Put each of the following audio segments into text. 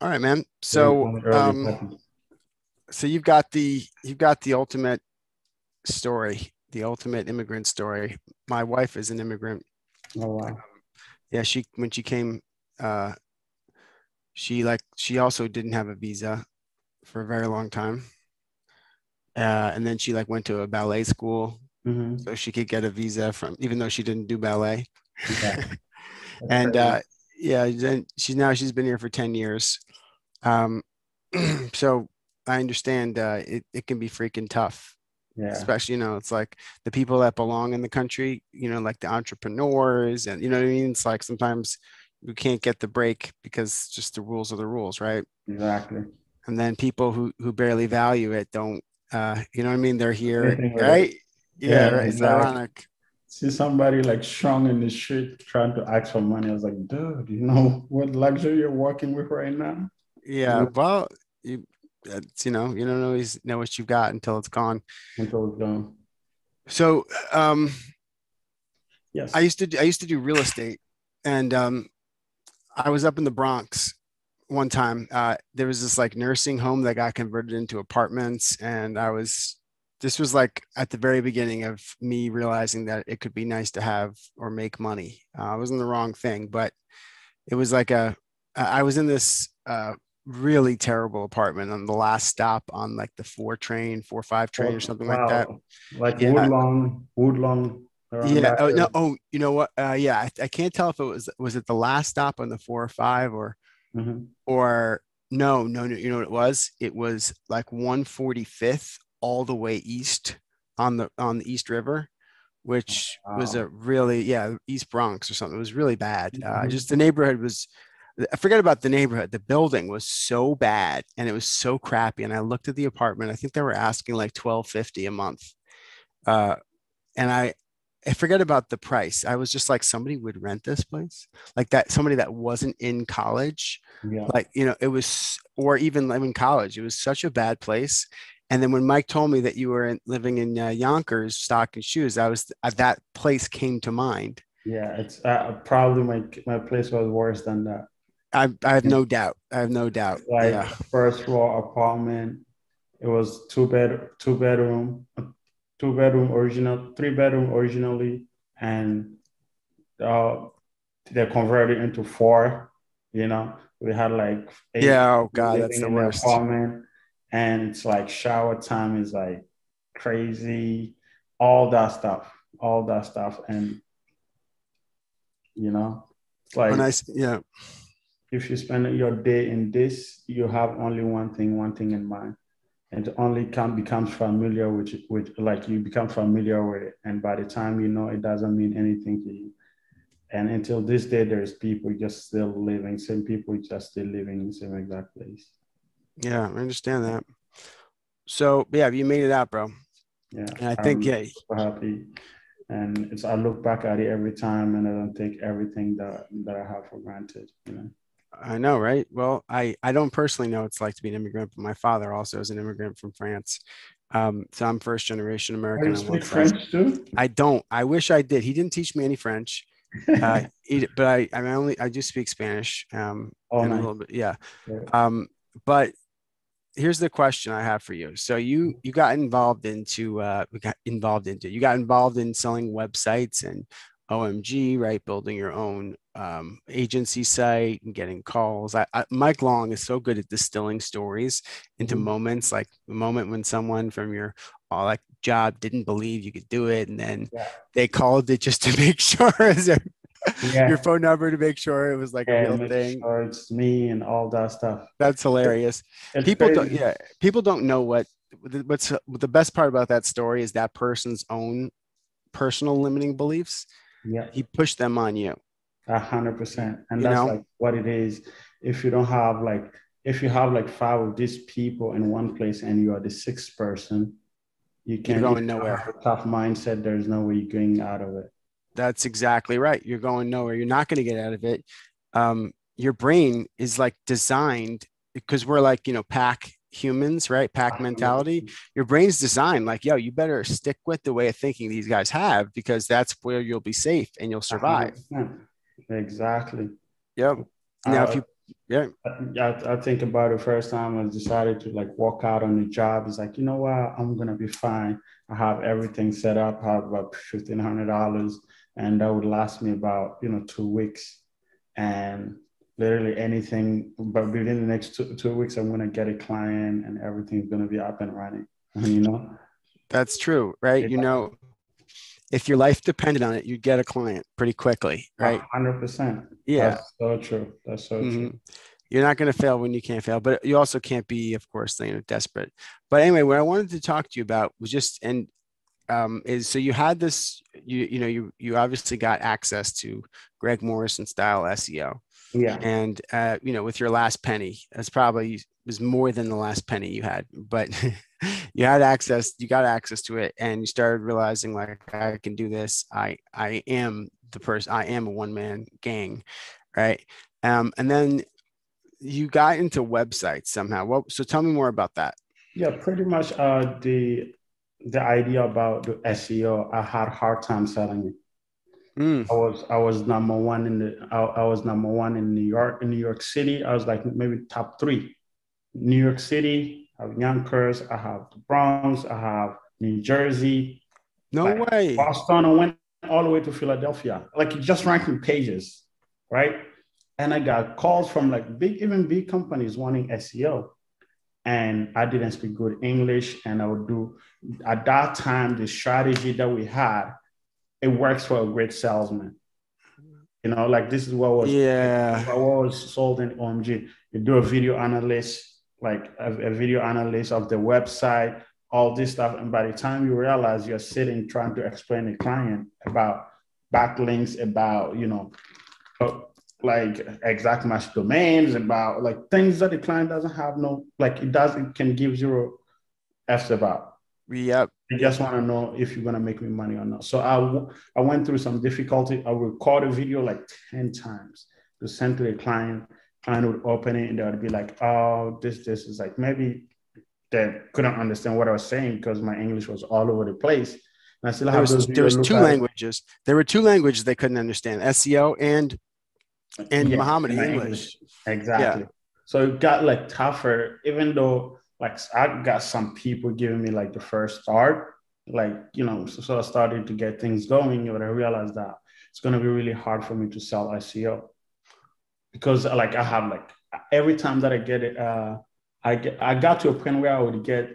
All right, man. So, um, so you've got the you've got the ultimate story, the ultimate immigrant story. My wife is an immigrant. Oh wow. Yeah, she when she came, uh, she like she also didn't have a visa for a very long time, uh, and then she like went to a ballet school Mhm. so she could get a visa from even though she didn't do ballet. Yeah. and uh, yeah, then she's now she's been here for 10 years. Um, so I understand uh, it, it can be freaking tough, yeah. especially, you know, it's like the people that belong in the country, you know, like the entrepreneurs and, you know what I mean? It's like sometimes you can't get the break because just the rules are the rules, right? Exactly. And then people who, who barely value it don't, uh, you know what I mean? They're here, Anything with it. right? Yeah, Yeah, right. It's exactly. ironic. See somebody like strong in the street trying to ask for money. I was like, dude, you know what luxury you're working with right now? Yeah, well, you, you know, you don't always know what you've got until it's gone. Until it's gone. So, um, Yes. I used to do, I used to do real estate, and um, I was up in the Bronx one time. Uh, there was this like nursing home that got converted into apartments, and I was this was like at the very beginning of me realizing that it could be nice to have or make money. Uh, I wasn't the wrong thing, but it was like a, I was in this uh, really terrible apartment on the last stop on like the four train, four five train or something like that. Like Yeah. Woodlawn, Woodlawn. Yeah. Oh no. Oh, you know what? Uh, yeah. I, I can't tell if it was was it the last stop on the four or five or Mhm. or no no no. You know what it was? It was like one forty fifth all the way east on the on the East River, which was a really yeah East Bronx or something. It was really bad. Uh, Mhm. just the neighborhood was. I forget about the neighborhood. The building was so bad and it was so crappy. And I looked at the apartment. I think they were asking like twelve fifty a month. Uh, and I I forget about the price. I was just like, somebody would rent this place, like that. Somebody that wasn't in college, Yeah. like you know, it was, or even in college, it was such a bad place. And then when Mike told me that you were in, living in uh, Yonkers, stock and shoes, I was uh, that place came to mind. Yeah. It's uh, probably my my place was worse than that. I, I have no doubt. I have no doubt. Like yeah, first floor apartment. It was two bed, two bedroom, two bedroom original, three bedroom originally, and uh, they converted into four. You know, we had like eight yeah. Oh God, that's the worst. apartment, and it's like shower time is like crazy, all that stuff, all that stuff, and you know, it's like When I, yeah, if you spend your day in this, you have only one thing, one thing in mind. And only can becomes familiar with with like you become familiar with it. And by the time you know it doesn't mean anything to you. And until this day, there's people just still living, same people just still living in the same exact place. yeah, I understand that. So yeah, you made it out, bro. Yeah. And I think I'm yeah, super happy. And it's I look back at it every time and I don't take everything that that I have for granted, you know. I know, right? Well, I I don't personally know what it's like to be an immigrant, but my father also is an immigrant from France. Um, so I'm first generation American. you on speak. French too? I don't. I wish I did. He didn't teach me any French. Uh, he, but I I only I do speak Spanish. Um, oh, and a little bit, yeah. Yeah. Um, but here's the question I have for you. So you you got involved into uh got involved into you got involved in selling websites and OMG, right? Building your own um, agency site and getting calls. I, I, Mike Long is so good at distilling stories into Mhm. moments, like the moment when someone from your uh, like job didn't believe you could do it, and then Yeah. they called it just to make sure their, Yeah. your phone number to make sure it was like a real thing. sure it's me and all that stuff. That's hilarious It's people don't yeah people don't know what what's the best part about that story is that person's own personal limiting beliefs Yeah, he pushed them on you a hundred percent. And You that's know? like what it is. If you don't have like, if you have like five of these people in one place and you are the sixth person, you can't going if you nowhere. tough mindset. There's no way you're getting out of it. that's exactly right you're going nowhere you're not going to get out of it um, your brain is like designed because we're like you know pack humans right pack mentality your brain's designed like yo you better stick with the way of thinking these guys have because that's where you'll be safe and you'll survive 100%. Exactly. yep now if Uh, you Yeah. I, I think about the first time I decided to like walk out on the job. It's like, you know what? I'm gonna be fine. I have everything set up. I have about fifteen hundred dollars, and that would last me about you know two weeks. And literally anything, but within the next two, two weeks, I'm gonna get a client, and everything's gonna be up and running. You know. That's true, right? You know, if your life depended on it, you'd get a client pretty quickly, right? Hundred percent. Yeah. That's so true. That's so mm-hmm. true. You're not going to fail when you can't fail, but you also can't be, of course, you know, desperate. But anyway, what I wanted to talk to you about was just and um, is so you had this, you you know, you you obviously got access to Greg Morrison style SEO. Yeah. And uh, you know, with your last penny, that's probably was more than the last penny you had, but you had access, you got access to it, and you started realizing like I can do this. I I am the person. I am a one man gang, right? Um, and then you got into websites somehow. Well, so tell me more about that. Yeah, pretty much. Uh, the the idea about the SEO, I had hard time selling it. Mm. I was I was number one in the I, I, was number one in New York in New York City. I was like maybe top three. New York City, I have Yonkers, I have the Bronx, I have New Jersey. No like way. Boston. I went all the way to Philadelphia. Like just ranking pages, right? And I got calls from like big, even big companies wanting SEO. And I didn't speak good English. And I would do at that time the strategy that we had it works for a great salesman. You know, like this is what was yeah what was sold in OMG. You do a video analyst, like a, a video analyst of the website, all this stuff, and by the time you realize you're sitting trying to explain to client about backlinks, about you know, like exact match domains, about like things that the client doesn't have no like it doesn't can give zero f's about. Yep. I just want to know if you're gonna make me money or not. So I I went through some difficulty. I record a video like 10 times to send to the client. Client would open it and they would be like, oh, this, this is like maybe they couldn't understand what I was saying because my English was all over the place. And I still have there was, there was two languages. There were two languages they couldn't understand: SEO and and yeah, Muhammad English. English. Exactly. Yeah. So it got like tougher, even though like I got some people giving me like the first start, like you know, so, so I started to get things going, but I realized that it's gonna be really hard for me to sell SEO because like I have like every time that I get it, uh, I get I got to a point where I would get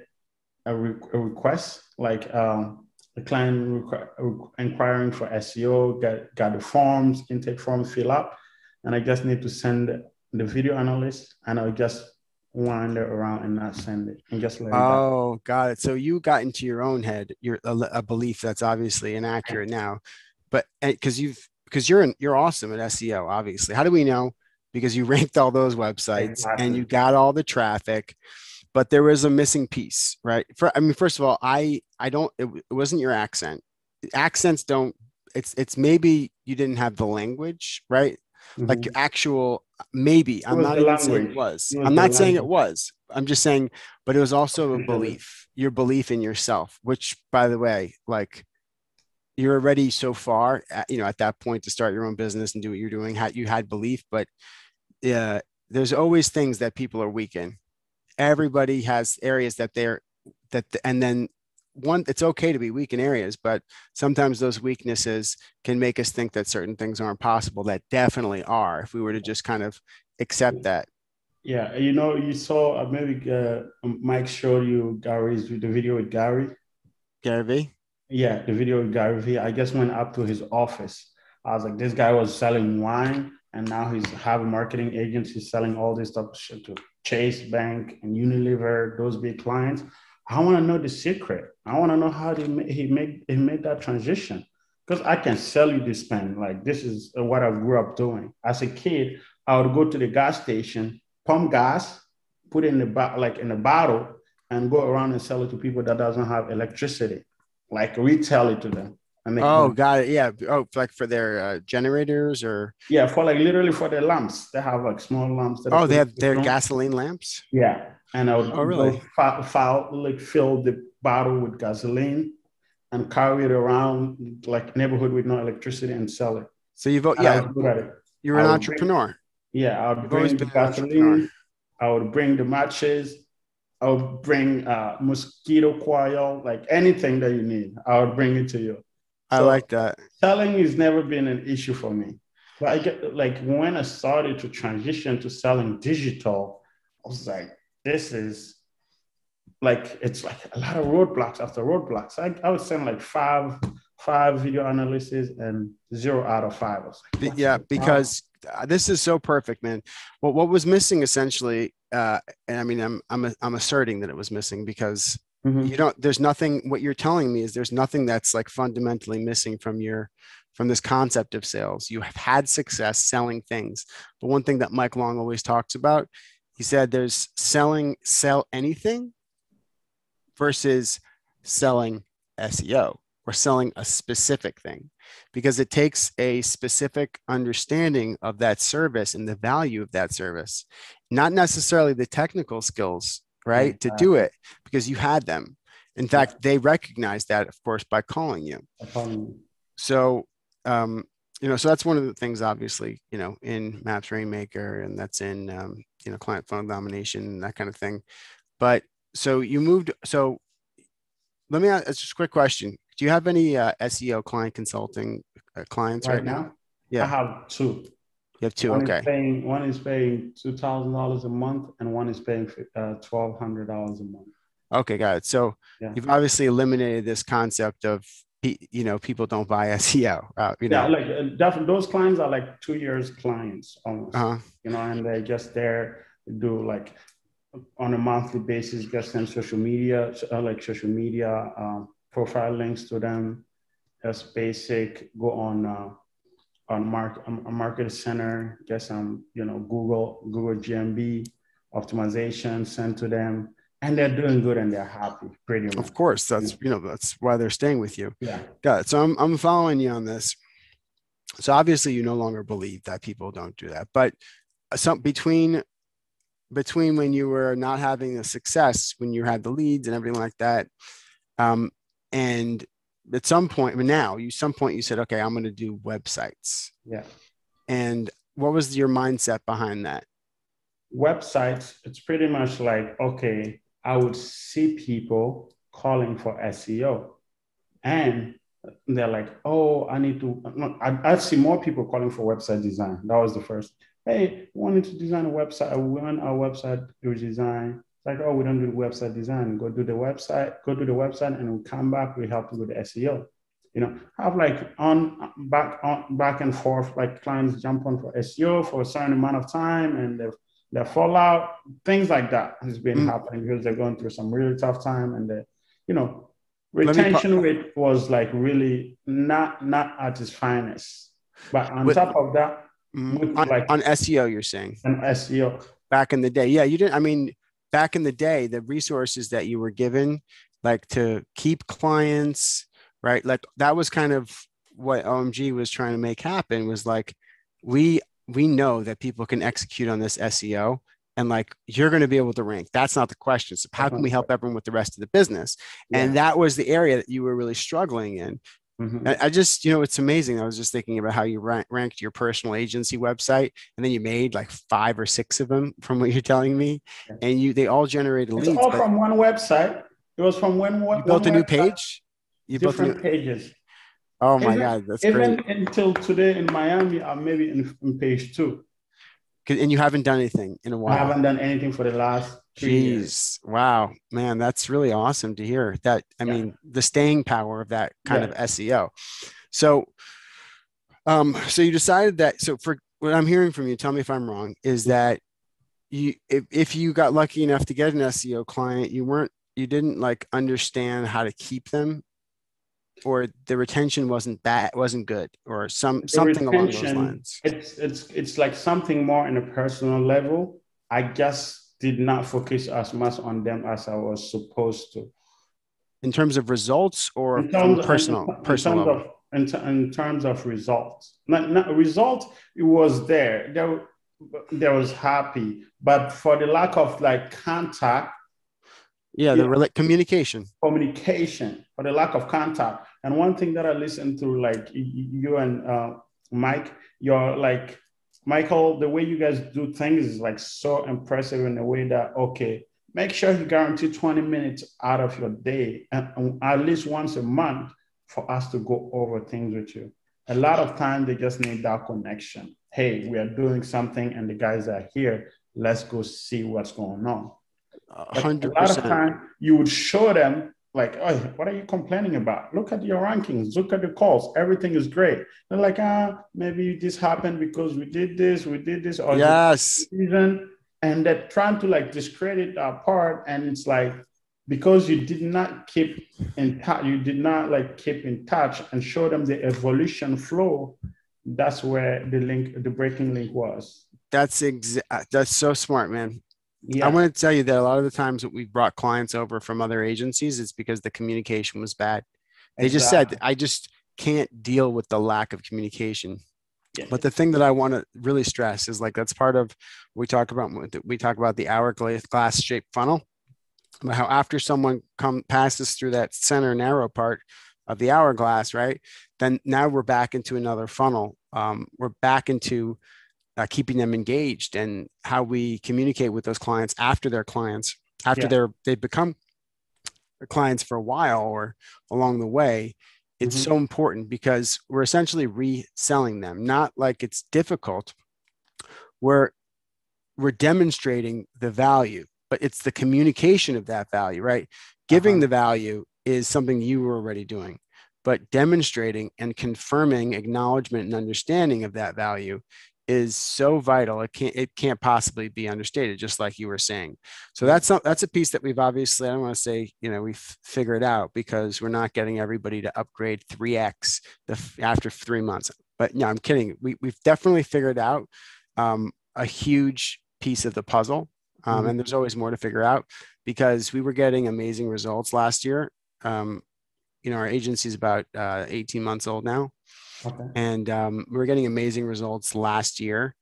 a, re- a request like um, the client requ- inquiring for SEO, get got the forms, intake forms fill up, and I just need to send the video analyst, and I'll just wander around and not send it and just let oh got it. So you got into your own head your a, a belief that's obviously inaccurate now but because you've because you're in, you're awesome at seo obviously. How do we know? Because you ranked all those websites exactly. and you got all the traffic but there was a missing piece right? For i mean first of all i i don't it, it wasn't your accent. Accents don't it's it's maybe you didn't have the language right mm-hmm. like actual maybe i'm not even saying it was, was i'm not saying it was. I'm just saying but it was also a belief your belief in yourself which by the way like you're already so far at, you know at that point to start your own business and do what you're doing you had belief but yeah there's always things that people are weak in. Everybody has areas that they're that and then one it's okay to be weak in areas but sometimes those weaknesses can make us think that certain things aren't possible that definitely are if we were to just kind of accept that. Yeah you know you saw uh, maybe uh, mike showed you gary's the video with gary. Gary v? Yeah the video with gary v i just went up to his office. I was like this guy was selling wine and now he's have a marketing agency selling all this stuff to chase bank and unilever those big clients. I want to know the secret. I want to know how he made, he made he made that transition because I can sell you this pen. Like this is what I grew up doing. As a kid, I would go to the gas station, pump gas, put it in the ba- like in a bottle, and go around and sell it to people that doesn't have electricity, like retail it to them. oh, money. got it. Yeah. Oh, like for their uh, generators or yeah, for like literally for their lamps. They have like small lamps. That oh, they have their gasoline lamps. Yeah, and I would oh, really? foul, like fill the bottle with gasoline and carry it around like neighborhood with no electricity and sell it. So you've yeah, you're an entrepreneur. Bring, Yeah, I would bring the been an entrepreneur. gasoline. I would bring the matches. I would bring uh, mosquito coil, like anything that you need. I would bring it to you. I So- like that. selling has never been an issue for me. But I get like when I started to transition to selling digital, I was like, this is like it's like a lot of roadblocks after roadblocks. I, I would send like five five video analysis and zero out of five. Like, yeah because uh, this is so perfect man what what was missing essentially uh and i mean i'm i'm i'm asserting that it was missing because problem? you don't there's nothing what you're telling me is there's nothing that's like fundamentally missing from your from this concept of sales you have had success selling things but one thing that mike long always talks about he said there's selling sell anything versus selling seo or selling a specific thing because it takes a specific understanding of that service and the value of that service not necessarily the technical skills right to do it because you had them. In fact they recognize that of course by calling you. So um you know so that's one of the things obviously you know in maps rainmaker and that's in um, you know client funnel domination that kind of thing. But so you moved so let me ask just a quick question do you have any uh, seo client consulting uh, clients right, right, now? now, Yeah. I have two. you have two one okay Is paying, one is paying two thousand dollars a month, and one is paying uh, twelve hundred dollars a month. okay got it so Yeah. you've obviously eliminated this concept of you know people don't buy seo uh, you Yeah, know like uh, def- those clients are like two years clients almost. uh-huh. you know, and they're just there to do like on a monthly basis, just send social media, uh, like social media um, profile links to them. Just basic. Go on uh, on mark on on market center, get some you know Google Google GMB optimization sent to them, and they're doing good and they're happy pretty much. of course that's you know that's why they're staying with you Yeah. Got it. So I'm I'm following you on this. So obviously you no longer believe that people don't do that, but some between between when you were not having a success, when you had the leads and everything like that, um, and at some point, but now you some point you said, okay, I'm going to do websites. Yeah. And what was your mindset behind that? websites, it's pretty much like, okay, I would see people calling for SEO. And they're like, oh, I need to, I'd, I'd see more people calling for website design. That was the first. Hey, we wanted to design a website. We want our website to design. It's like, oh, we don't do the website design. Go do the website, go do the website, and we come back, we help you with the SEO. You know, have like on back on back and forth, like clients jump on for SEO for a certain amount of time and they the fallout, things like that has been Mm. happening because they're going through some really tough time and the, you know, me pa- retention rate was like really not not at its finest. But on top of that, Mm-hmm. On, like- on SEO, you're saying on SEO, back in the day. Yeah, you didn't. I mean, back in the day, the resources that you were given, like to keep clients, right? Like that was kind of what OMG was trying to make happen. Was like, we we know that people can execute on this SEO, and like you're going to be able to rank. That's not the question. So how can we help everyone with the rest of the business? And that was the area that you were really struggling in. Mhm. I I just, you know, it's amazing. I was just thinking about how you rank, ranked your personal agency website, and then you made like five or six of them, from what you're telling me, and you they all generated it's leads. all from one website. It was from one. you built a new page. You built different new. pages. Oh my even- god, that's Even great! until today in Miami, I'm maybe in, in page two. And you haven't done anything in a while. I haven't done anything for the last. Jeez, wow, man, that's really awesome to hear. That I Yeah. mean, the staying power of that kind Yeah. of SEO. So, um, so you decided that. So for what I'm hearing from you, tell me if I'm wrong, is that you if, if you got lucky enough to get an SEO client, you weren't you didn't like understand how to keep them, or the retention wasn't bad, wasn't good, or some The something along those lines. It's it's it's like something more in a personal level. I just did not focus as much on them as I was supposed to. In terms of results or In terms, personal in, in personal terms level. of in, in terms of results, not, not result. It was there. There, there was happy, but for the lack of like contact, Yeah, the rela- communication. communication, for the lack of contact. And one thing that I listened to, like you and uh, Mike, you're like Michael, the way you guys do things is like so impressive in a way that okay, make sure you guarantee 20 minutes out of your day and at least once a month for us to go over things with you. A lot of times they just need that connection. Hey, we are doing something and the guys are here. Let's go see what's going on. 100%. A lot of time you would show them like, oh, what are you complaining about? Look at your rankings, look at the calls, everything is great. They're like, ah, maybe this happened because we did this, we did this, or yes, season, and they're trying to like discredit our part, and it's like because you did not keep in touch, you did not like keep in touch and show them the evolution flow. That's where the link, the breaking link was. That's exa- That's so smart, man. Yeah. I want to tell you that a lot of the times that we've brought clients over from other agencies, it's because the communication was bad. They exactly. just said, I just can't deal with the lack of communication. Yeah. But the thing that I want to really stress is like that's part of we talk about we talk about the hourglass glass shaped funnel, but how after someone come passes through that center narrow part of the hourglass, right? Then now we're back into another funnel. Um, we're back into uh, keeping them engaged and how we communicate with those clients after their clients after yeah. they're they've become clients for a while or along the way it's mm-hmm. so important because we're essentially reselling them not like it's difficult we're we're demonstrating the value but it's the communication of that value right giving uh-huh. the value is something you were already doing but demonstrating and confirming acknowledgement and understanding of that value is so vital it can't it can't possibly be understated just like you were saying. So that's that's a piece that we've obviously i don't want to say you know we've figured out because we're not getting everybody to upgrade 3x the, after three months. But no i'm kidding. We, we've definitely figured out um, a huge piece of the puzzle um, mm-hmm. and there's always more to figure out because we were getting amazing results last year. Um, you know our agency is about uh, 18 months old now Okay. And um, we were getting amazing results last year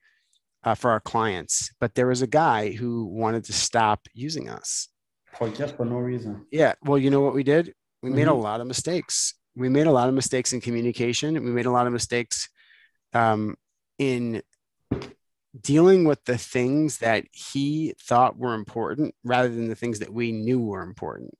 uh, for our clients. But there was a guy who wanted to stop using us. For just for no reason. Yeah. Well, you know what we did? We mm-hmm. made a mm-hmm. lot of mistakes. We made a lot of mistakes in communication. We made a lot of mistakes um, in dealing with the things that he thought were important rather than the things that we knew were important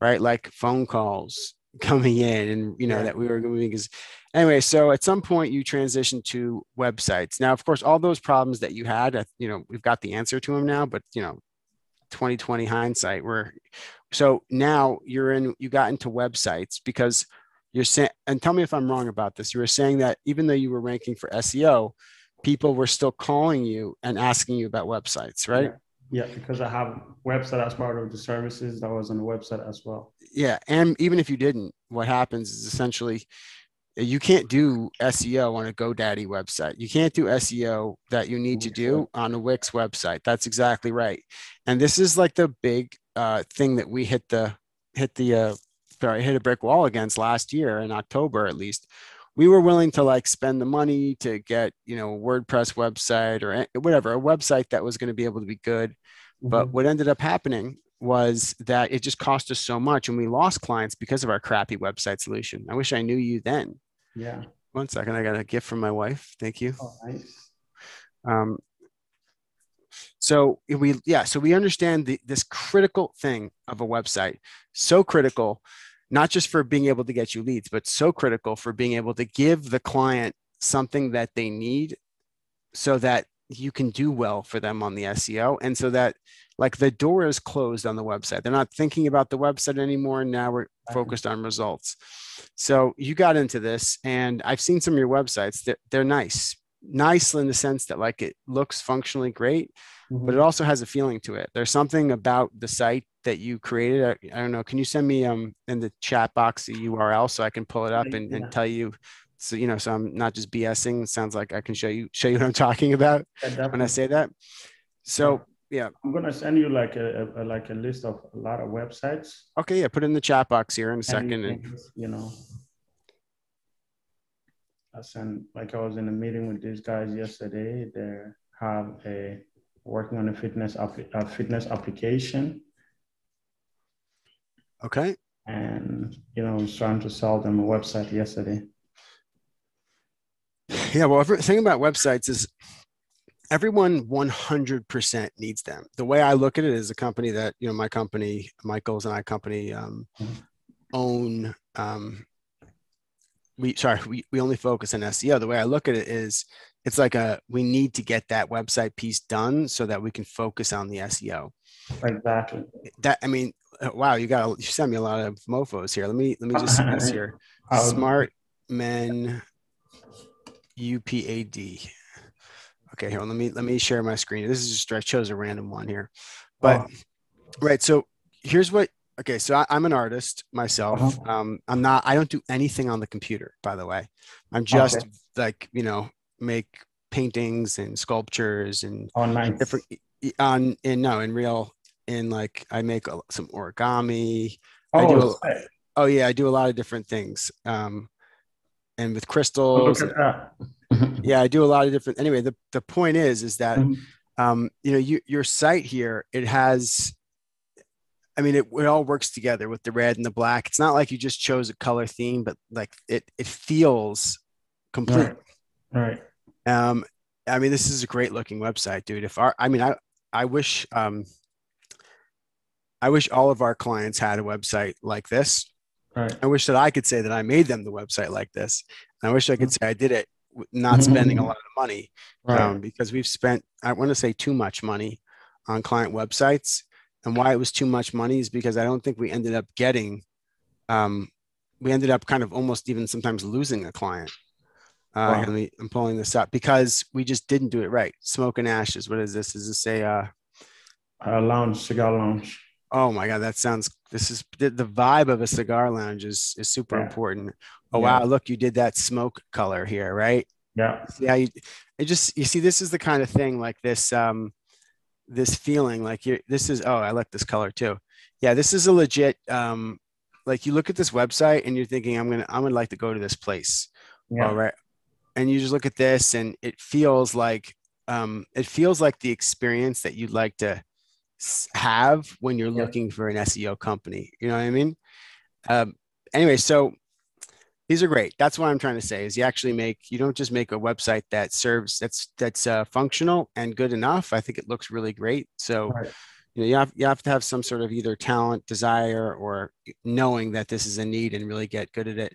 right like phone calls coming in and you know yeah. that we were moving because anyway so at some point you transition to websites. Now of course all those problems that you had you know we've got the answer to them now but you know 2020 hindsight where so now you're in you got into websites because you're saying and tell me if i'm wrong about this you were saying that even though you were ranking for seo people were still calling you and asking you about websites right? Yeah, yeah because i have website as part of the services that was on the website as well yeah and even if you didn't what happens is essentially you can't do SEO on a GoDaddy website. You can't do SEO that you need to do on a Wix website. That's exactly right. And this is like the big uh, thing that we hit the hit the uh, sorry hit a brick wall against last year in October at least. We were willing to like spend the money to get you know a WordPress website or whatever a website that was going to be able to be good. Mm-hmm. But what ended up happening was that it just cost us so much and we lost clients because of our crappy website solution. I wish I knew you then. Yeah. One second. I got a gift from my wife. Thank you. Oh, nice. Um, so we, yeah, so we understand the, this critical thing of a website. So critical, not just for being able to get you leads, but so critical for being able to give the client something that they need so that you can do well for them on the SEO and so that like the door is closed on the website. They're not thinking about the website anymore. And now we're focused on results. So you got into this and I've seen some of your websites they're, they're nice, nice in the sense that like it looks functionally great, mm-hmm. but it also has a feeling to it. There's something about the site that you created. I, I, don't know. Can you send me um in the chat box the URL so I can pull it up and, and tell you so you know so i'm not just bsing it sounds like i can show you show you what i'm talking about yeah, when i say that so yeah i'm gonna send you like a, a, like a list of a lot of websites okay yeah put it in the chat box here in a second and, and you know i sent like i was in a meeting with these guys yesterday they have a working on a fitness a fitness application okay and you know I was trying to sell them a website yesterday Yeah, well, every, thing about websites is everyone 100% needs them. The way I look at it is a company that, you know, my company, Michael's and I company um, Mhm. own, um, we, sorry, we, we only focus on SEO. The way I look at it is it's like a, we need to get that website piece done so that we can focus on the SEO. Exactly. That, I mean, uh, wow, you got, you sent me a lot of mofos here. Let me, let me just see this here. I'll- Smart men UPAD. Okay, here, let me let me share my screen. This is just I chose a random one here. But Oh. right, so here's what okay, so I, I'm an artist myself. Uh-huh. Um, I'm not I don't do anything on the computer, by the way. I'm just Okay. like, you know, make paintings and sculptures and Oh, nice. different on in no in real in like I make a, some origami. I do Oh, a- Oh yeah, I do a lot of different things. Um, and with Oh, crystals, look at that. yeah, I do a lot of different. Anyway, the the point is, is that Mhm. um, you know, you, your site here, it has. I mean, it, it all works together with the red and the black. It's not like you just chose a color theme, but like it it feels complete. Right. Right. Um, I mean, this is a great looking website, dude. If our, I mean, I I wish um, I wish all of our clients had a website like this. Right. I wish that I could say that I made them the website like this. And I wish I could say I did it not spending a lot of money Right. um, because we've spent, I want to say too much money on client websites. And why it was too much money is because I don't think we ended up getting, um, we ended up kind of almost even sometimes losing a client. Uh, Wow. let me, I'm pulling this up because we just didn't do it right. Smoke and ashes. What is this? Is this a, uh, Uh, lounge, cigar lounge. Oh my God, that sounds. This is the, the vibe of a cigar lounge is is super Yeah. important. Oh Yeah. wow, look, you did that smoke color here, right? Yeah. How you? It just you see, this is the kind of thing like this. Um, this feeling like you. This is. Oh, I like this color too. Yeah, this is a legit. Um, like you look at this website and you're thinking, I'm gonna, I'm gonna like to go to this place. Yeah. All right. And you just look at this and it feels like um, it feels like the experience that you'd like to have when you're Yeah. looking for an SEO company. You know what I mean? Um, anyway, so these are great. That's what I'm trying to say is you actually make you don't just make a website that serves that's that's uh, functional and good enough. I think it looks really great. So Right. you know you have you have to have some sort of either talent, desire, or knowing that this is a need and really get good at it.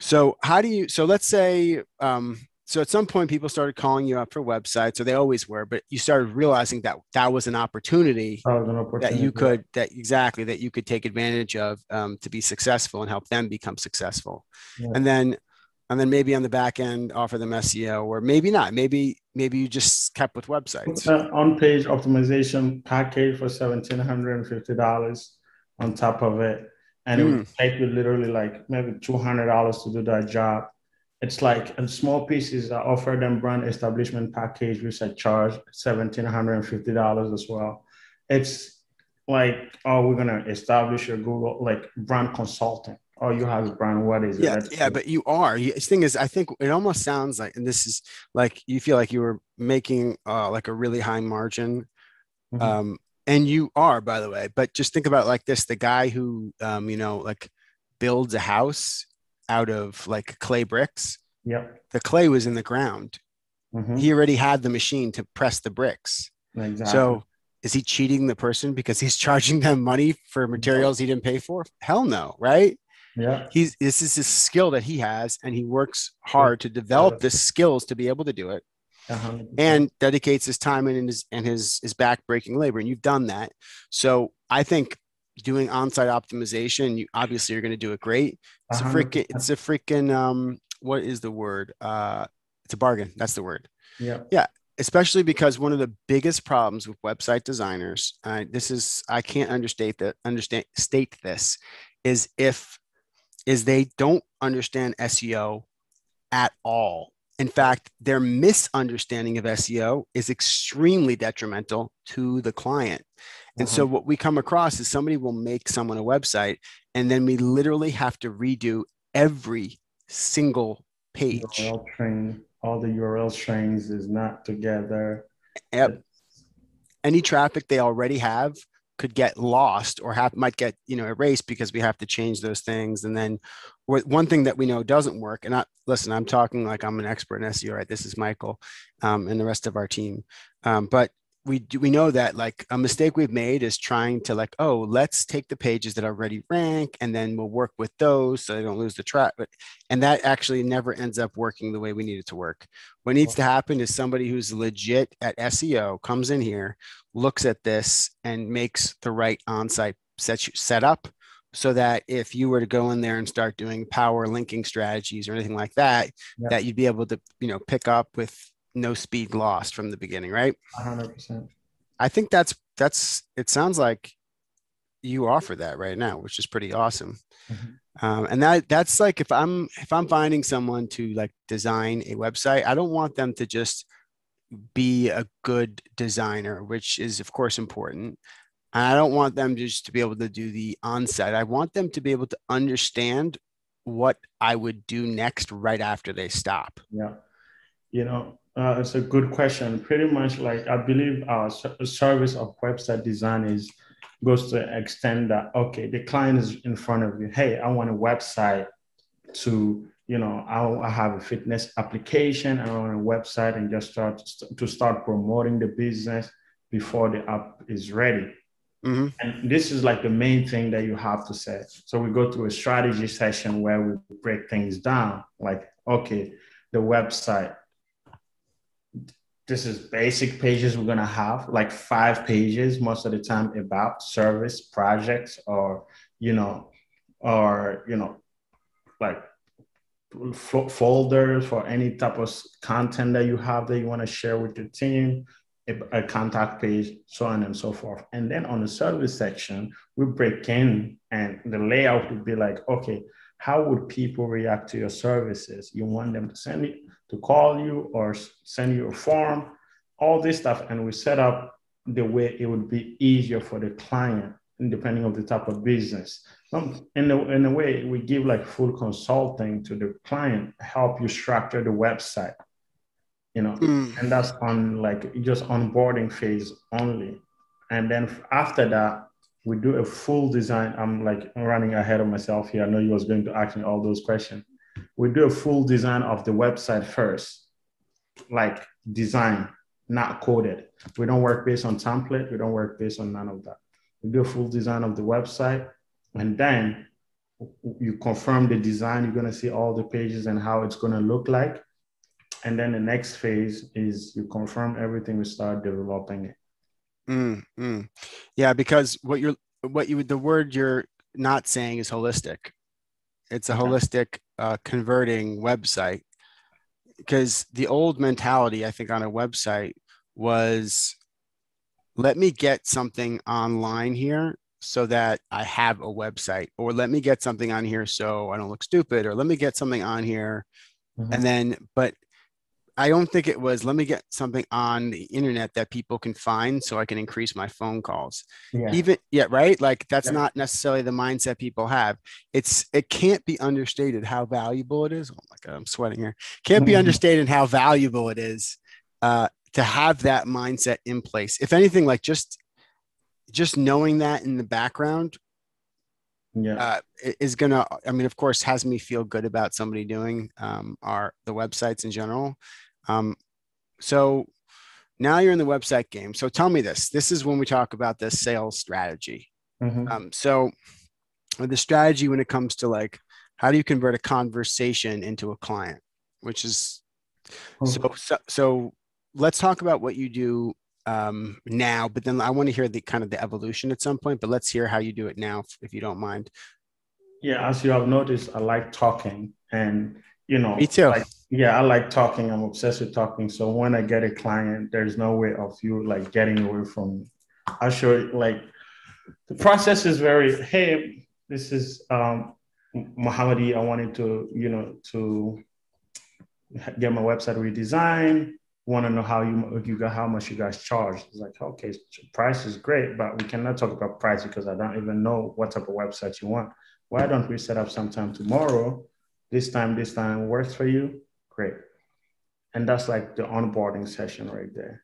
So how do you? So let's say. Um, so at some point, people started calling you up for websites, or they always were, but you started realizing that that was an opportunity That was an that you could that exactly that you could take advantage of um, to be successful and help them become successful Yeah. and then and then maybe on the back end offer them seo or maybe not maybe maybe you just kept with websites on-page optimization package for seventeen hundred and fifty dollars on top of it, and it Hmm. would take you literally like maybe two hundred dollars to do that job. It's like in small pieces. I offer them brand establishment package, which I charge seventeen hundred and fifty dollars as well. It's like, oh, we're gonna establish your Google like brand consulting. oh you have is brand. What is it? yeah Let's yeah see. but you are the thing is i think it almost sounds like and this is like you feel like you were making uh, like a really high margin Mhm. um and you are by the way but just think about it like this the guy who um you know like builds a house out of like clay bricks yep. the clay was in the ground Mhm. he already had the machine to press the bricks Exactly. so is he cheating the person because he's charging them money for materials he didn't pay for hell no right yeah. he's this is his skill that he has and he works hard to develop the skills to be able to do it Uh-huh. and dedicates his time and his and his his back breaking labor and you've done that so i think doing on-site optimization you obviously you're going to do it great. It's a A freaking it's a freaking um what is the word? Uh it's a bargain that's the word. Yeah. Yeah. especially because one of the biggest problems with website designers uh, this is i can't understate that understand state this is if is they don't understand seo at all. In fact their misunderstanding of seo is extremely detrimental to the client and so what we come across is somebody will make someone a website and then we literally have to redo every single page. URL train, all the URL strings is not together. Yep. any traffic they already have could get lost or have might get you know erased because we have to change those things. And then one thing that we know doesn't work and I listen i'm talking like i'm an expert in seo right? This is michael um, and the rest of our team. Um, but we do, we know that like a mistake we've made is trying to like oh let's take the pages that already rank and then we'll work with those so they don't lose the track but and that actually never ends up working the way we need it to work what needs to happen is somebody who's legit at seo comes in here looks at this and makes the right on-site set up, so that if you were to go in there and start doing power linking strategies or anything like that yeah. that you'd be able to you know pick up with no speed lost from the beginning, right? 100%. I think that's that's it sounds like you offer that right now, which is pretty awesome. Mm-hmm. Um, and that that's like if I'm if I'm finding someone to like design a website, I don't want them to just be a good designer, which is of course important. And I don't want them just to be able to do the on-site. I want them to be able to understand what I would do next right after they stop. Yeah. You know, uh, it's a good question. Pretty much like I believe our service of website design is goes to extend that okay, the client is in front of you. Hey, I want a website to you know I, I have a fitness application. I want a website and just start to start promoting the business before the app is ready. Mm-hmm. And this is like the main thing that you have to say. So we go through a strategy session where we break things down. Like, okay, the website this is basic pages we're gonna have, like five pages most of the time about service projects or you know, or you know, like folders for any type of content that you have that you want to share with your team, a, a, contact page, so on and so forth. And then on the service section, we break in and the layout would be like, okay, how would people react to your services? You want them to send it to call you or send you a form, all this stuff. And we set up the way it would be easier for the client, depending on the type of business. Um, in, a, in a way, we give like full consulting to the client, help you structure the website, you know, mm. and that's on like just onboarding phase only. And then after that, we do a full design. I'm like running ahead of myself here. I know you was going to ask me all those questions we do a full design of the website first, like design, not coded. We don't work based on template. We don't work based on none of that. We do a full design of the website, and then you confirm the design. You're gonna see all the pages and how it's gonna look like. And then the next phase is you confirm everything. We start developing it. Mm, mm. Yeah, because what you're what you the word you're not saying is holistic. It's a holistic uh, converting website because the old mentality, I think, on a website was let me get something online here so that I have a website, or let me get something on here so I don't look stupid, or let me get something on here. Mm-hmm. And then, but I don't think it was let me get something on the internet that people can find so I can increase my phone calls. Yeah. Even yeah, right? Like that's yeah. not necessarily the mindset people have. It's it can't be understated how valuable it is. Oh my god, I'm sweating here. Can't be understated how valuable it is uh, to have that mindset in place. If anything, like just just knowing that in the background yeah uh, is gonna i mean of course has me feel good about somebody doing um, our the websites in general um, so now you're in the website game. So tell me this. This is when we talk about this sales strategy. Mm-hmm. Um, so the strategy when it comes to like how do you convert a conversation into a client, which is mm-hmm. so, so so let's talk about what you do um, now, but then I want to hear the kind of the evolution at some point, but let's hear how you do it now, if you don't mind. Yeah, as you have noticed, I like talking and you know, me too. Like, yeah, I like talking. I'm obsessed with talking. So when I get a client, there's no way of you like getting away from me. I show you like the process is very, hey, this is um Mohamadi. I wanted to, you know, to get my website redesigned. Want to know how you you got how much you guys charge? It's like okay, price is great, but we cannot talk about price because I don't even know what type of website you want. Why don't we set up sometime tomorrow this time, this time works for you, great. And that's like the onboarding session right there.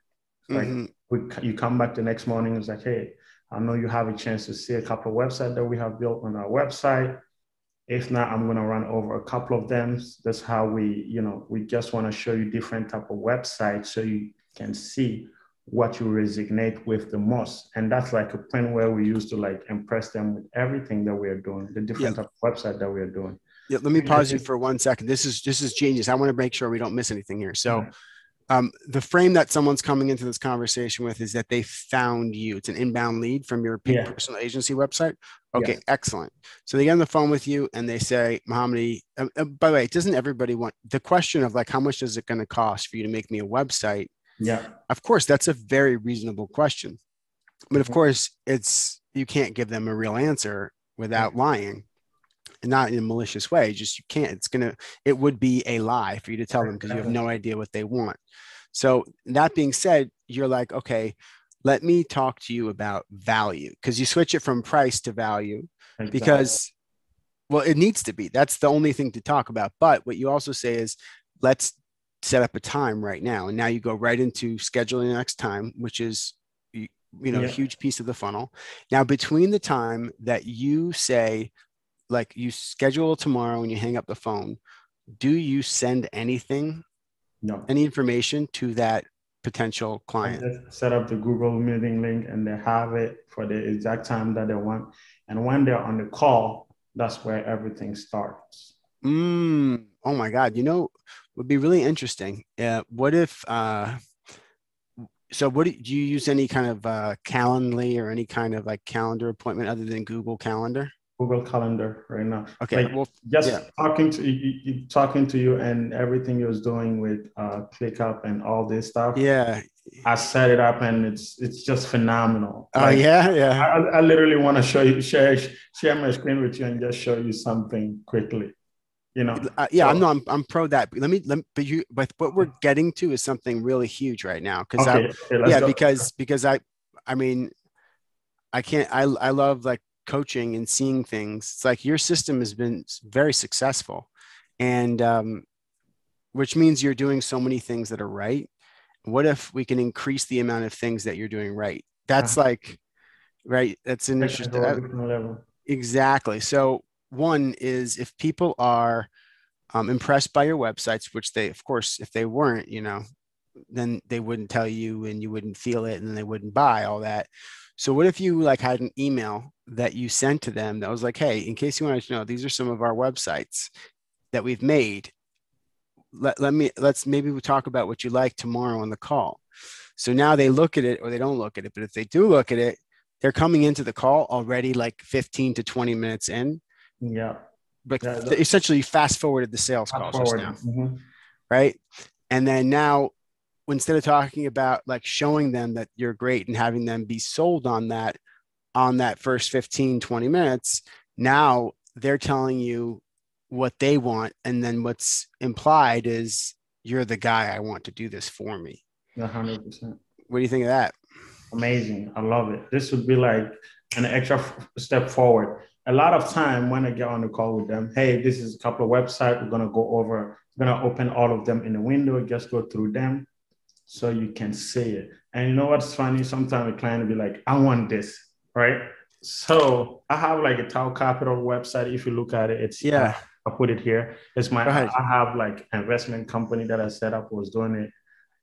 Like mm-hmm. we, you come back the next morning, it's like, hey, I know you have a chance to see a couple of websites that we have built on our website. If not, I'm going to run over a couple of them. That's how we, you know, we just want to show you different type of websites so you can see what you resonate with the most. And that's like a point where we used to like impress them with everything that we're doing, the different yeah. type of website that we're doing. Yeah, let me pause you for one second. This is this is genius. I want to make sure we don't miss anything here. So um, the frame that someone's coming into this conversation with is that they found you. It's an inbound lead from your yeah. personal agency website. Okay, yeah. excellent. So they get on the phone with you and they say, Mohamadi, uh, uh, by the way, doesn't everybody want the question of like, how much is it going to cost for you to make me a website? Yeah. Of course, that's a very reasonable question. But of mm-hmm. course, it's you can't give them a real answer without lying not in a malicious way just you can't it's gonna it would be a lie for you to tell them because you have no idea what they want. So that being said you're like okay let me talk to you about value because you switch it from price to value exactly. because well it needs to be. That's the only thing to talk about. But what you also say is let's set up a time right now and now you go right into scheduling the next time which is you know yeah. a huge piece of the funnel. Now between the time that you say like you schedule tomorrow and you hang up the phone, do you send anything, no, any information to that potential client? set up the Google meeting link and they have it for the exact time that they want. And when they're on the call, that's where everything starts. Mm, oh my God. You know, would be really interesting. Uh, what if, uh, so what do you use any kind of uh, calendly or any kind of like calendar appointment other than Google Calendar? Google Calendar right now. Okay. Like well, just yeah. talking to you, talking to you, and everything you was doing with uh, ClickUp and all this stuff. Yeah. I set it up, and it's it's just phenomenal. Oh like, yeah, yeah. I, I literally want to show you share share my screen with you and just show you something quickly. You know. Uh, yeah, so, I'm no, I'm I'm pro that. But let me let me, but you but what we're getting to is something really huge right now because okay, okay, yeah go. because because I I mean I can't I I love like coaching and seeing things it's like your system has been very successful. And um, which means you're doing so many things that are right. What if we can increase the amount of things that you're doing right? That's uh-huh. like right that's an interesting that, exactly. So one is if people are um, impressed by your websites which they of course if they weren't you know then they wouldn't tell you and you wouldn't feel it and they wouldn't buy all that. So what if you like had an email that you sent to them that was like, hey, in case you wanted to know, these are some of our websites that we've made. Let, let me let's maybe we talk about what you like tomorrow on the call. So now they look at it or they don't look at it, but if they do look at it, they're coming into the call already like 15 to 20 minutes in. Yeah. But yeah, essentially fast forwarded the sales call just now. Mm-hmm. Right. And then now instead of talking about like showing them that you're great and having them be sold on that on that first 15 20 minutes now they're telling you what they want and then what's implied is you're the guy i want to do this for me. 100% what do you think of that? Amazing. I love it. This would be like an extra step forward. A lot of time when i get on the call with them hey this is a couple of websites. We're going to go over we're going to open all of them in the window. Just go through them so you can see it. And you know what's funny? Sometimes a client will be like, I want this, right? So I have like a Tau Capital website. If you look at it, it's yeah. I put it here. It's my I have like investment company that I set up was doing it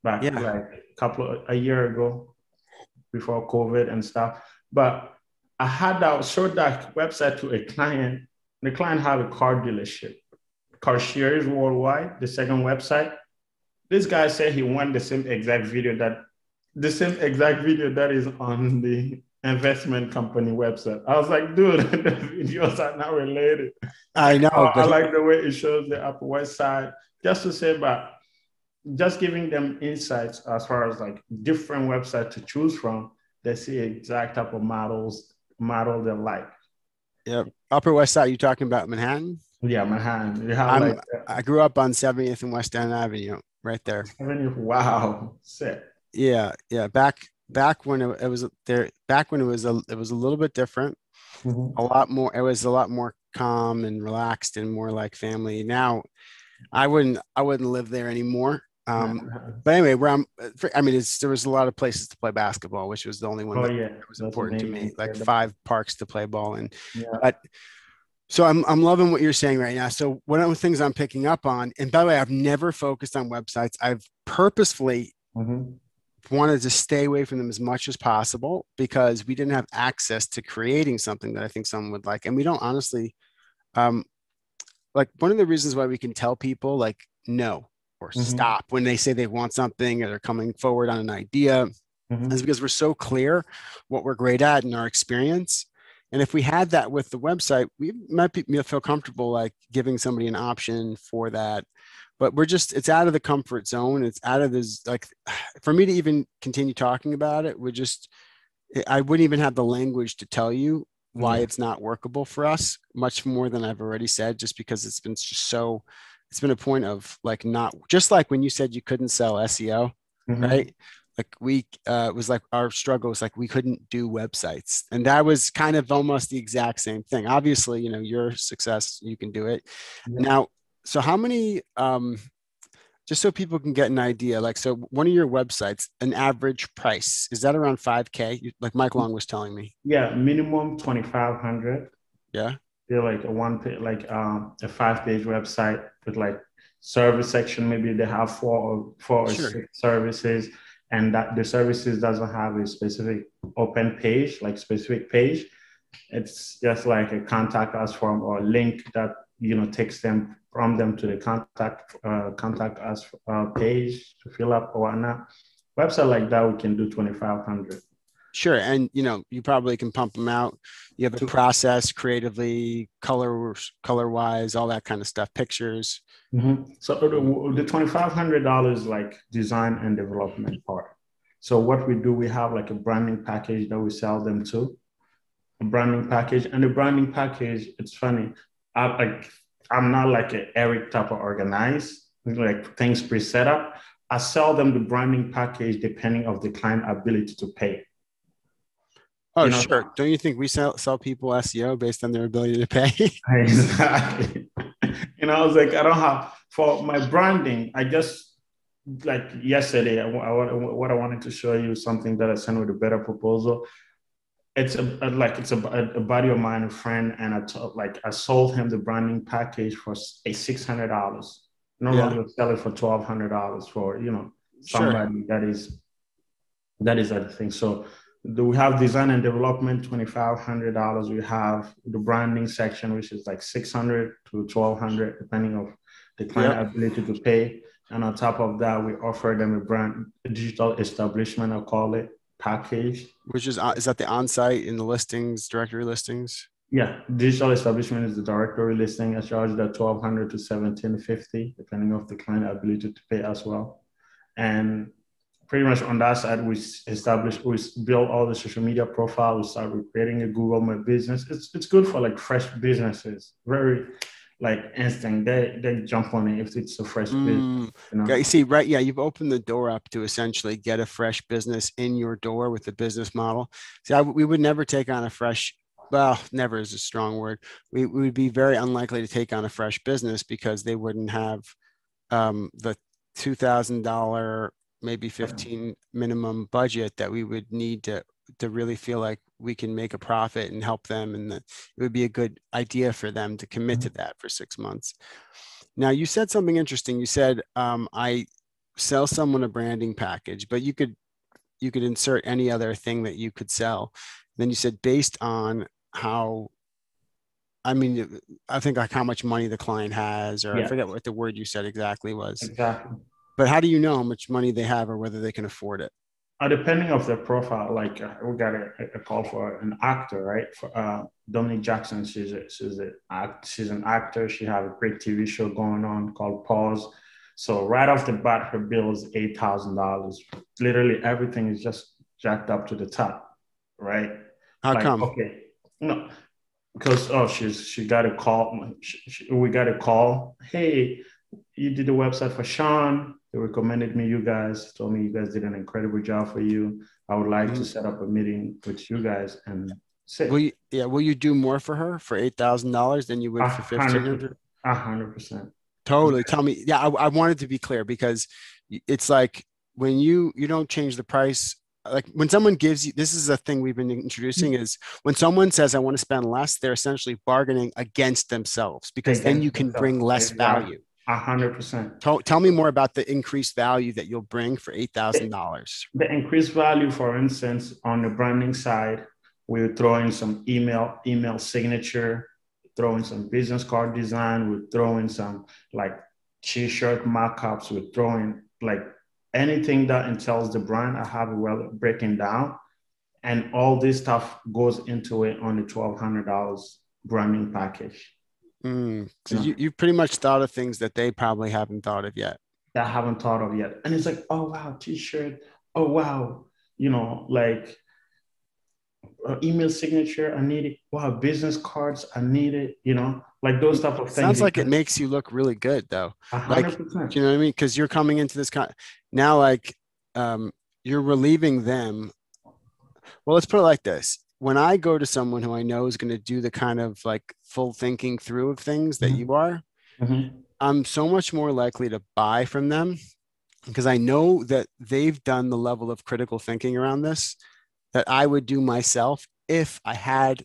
back yeah. like a couple of, a year ago before COVID and stuff. But I had that showed that website to a client. The client had a car dealership, Car Shares Worldwide, the second website. This guy said he wanted the same exact video that the same exact video that is on the investment company website. I was like, dude, the videos are not related. I know. Oh, I, I like the way it shows the Upper West Side. Just to say, but just giving them insights as far as like different websites to choose from. They see exact type of models, model they like. Yep. Upper West Side, you talking about Manhattan? Yeah, Manhattan. Like, I grew up on 70th and West End Avenue right there. Wow, sick. Yeah, yeah. Back back when it, it, was there, back when it was a it was a little bit different. Mm-hmm. A lot more. It was a lot more calm and relaxed and more like family. Now, I wouldn't I wouldn't live there anymore. Um, but anyway, where I'm, I mean, it's, there was a lot of places to play basketball, which was the only one Oh that yeah, was that's important to me. Like Yeah, five parks to play ball in. yeah. But so I'm I'm loving what you're saying right now. So one of the things I'm picking up on, and by the way, I've never focused on websites. I've purposefully Mhm. Wanted to stay away from them as much as possible because we didn't have access to creating something that I think someone would like. And we don't honestly, um, like one of the reasons why we can tell people like no or Mhm. stop when they say they want something or they're coming forward on an idea Mhm. is because we're so clear what we're great at in our experience. And if we had that with the website, we might be, feel comfortable like giving somebody an option for that. But we're just, it's out of the comfort zone. It's out of this, like, for me to even continue talking about it, would just, I wouldn't even have the language to tell you why Yeah. it's not workable for us, much more than I've already said, just because it's been just so, it's been a point of like not, just like when you said you couldn't sell SEO, Mhm. right? Like we uh, it was like our struggle was like we couldn't do websites, and that was kind of almost the exact same thing. Obviously, you know, your success, you can do it. Yeah. Now, so how many? Um, just so people can get an idea, like so, one of your websites, an average price is that around five k? Like Mike Long was telling me. Yeah, minimum twenty five hundred. Yeah. They're like a one page, like um, a five page website with like service section. Maybe they have four or four or six services, and that the services doesn't have a specific open page, like specific page. It's just like a contact us form or link that you know takes them from them to the contact uh, contact us uh, page to fill up or whatnot. Website like that, we can do twenty five hundred. Sure, and you know you probably can pump them out. You have a process creatively, color color wise, all that kind of stuff, pictures. Mhm. So the, the twenty-five hundred dollars like design and development part. So what we do, we have like a branding package that we sell them to, a branding package, and the branding package. It's funny. I like I'm not like an Eric type of organized, like things pre-set up. I sell them the branding package depending of the client ability to pay. Oh, You know- sure. Don't you think we sell sell people SEO based on their ability to pay? Exactly. you know, I was like, I don't have for my branding. I just like yesterday. I, I, what I wanted to show you something that I sent with a better proposal. It's a, a- like it's a, a buddy of mine, a friend, and I told like I sold him the branding package for a six hundred dollars. Normally, Yeah. we sell it for twelve hundred dollars for you know Sure. somebody that is that is that thing. So do we have design and development twenty five hundred dollars? We have the branding section, which is like six hundred to twelve hundred, depending of the client Yeah. ability to pay. And on top of that, we offer them a brand a digital establishment, I call it package. Which is uh, is that the on-site in the listings, directory listings? Yeah, digital establishment is the directory listing. I charge that twelve hundred to seventeen fifty, depending of the client ability to pay as well. And pretty much on that side, we establish, we build all the social media profile. We start creating a Google My Business. It's it's good for like fresh businesses. Very like instinct. They they jump on it if it's a fresh business. Mm, You know? you see, right? Yeah, you've opened the door up to essentially get a fresh business in your door with the business model. See, I, we would never take on a fresh. Well, never is a strong word. We, we would be very unlikely to take on a fresh business because they wouldn't have um, the two thousand dollar, maybe fifteen minimum budget that we would need to to really feel like we can make a profit and help them, and that it would be a good idea for them to commit to that for six months. Now, you said something interesting. You said um, I sell someone a branding package, but you could you could insert any other thing that you could sell. Then you said based on how I mean, I think like how much money the client has, or I forget what the word you said exactly was. Exactly. But how do you know how much money they have or whether they can afford it? Uh, depending of their profile, like uh, we got a, a call for an actor, right? For uh, Dominique Jackson, she's a, she's a act, she's an actor. She have a great TV show going on called Pose. So right off the bat, her bill is eight thousand dollars. Literally everything is just jacked up to the top, right? How Like, come? Okay, no, because oh, she's she got a call. She, she, we got a call. Hey, you did the website for Sean. They recommended me. You guys told me you guys did an incredible job for you. I would like to Mhm. set up a meeting with you guys and sit. Will you, yeah, will you do more for her for eight thousand dollars than you would for fifteen hundred? A hundred percent. Totally. Tell me. Yeah, I, I wanted to be clear because it's like when you you don't change the price like when someone gives you this is a thing we've been introducing is when someone says i want to spend less they're essentially bargaining against themselves because against then you can bring less value a hundred percent. Tell me more about the increased value that you'll bring for eight thousand dollars. The increased value, for instance, on the branding side, we're throwing some email email signature, throwing some business card design, we're throwing some like t-shirt markups, we're throwing like anything that entails the brand. I have well breaking down, and all this stuff goes into it on the twelve hundred dollars branding package. Mm. So you, you pretty much thought of things that they probably haven't thought of yet. That I haven't thought of yet. And it's like, oh wow, t-shirt. Oh wow. You know, like uh, email signature, I need it. Wow, business cards, I need it. You know, like those type of things. Sounds like it makes you look really good though. 100%. Like, you know what I mean? Because you're coming into this kind now, like um, you're relieving them. Well, let's put it like this: when I go to someone who I know is going to do the kind of like full thinking through of things that mm-hmm. you are, mm-hmm. I'm so much more likely to buy from them because I know that they've done the level of critical thinking around this that I would do myself if I had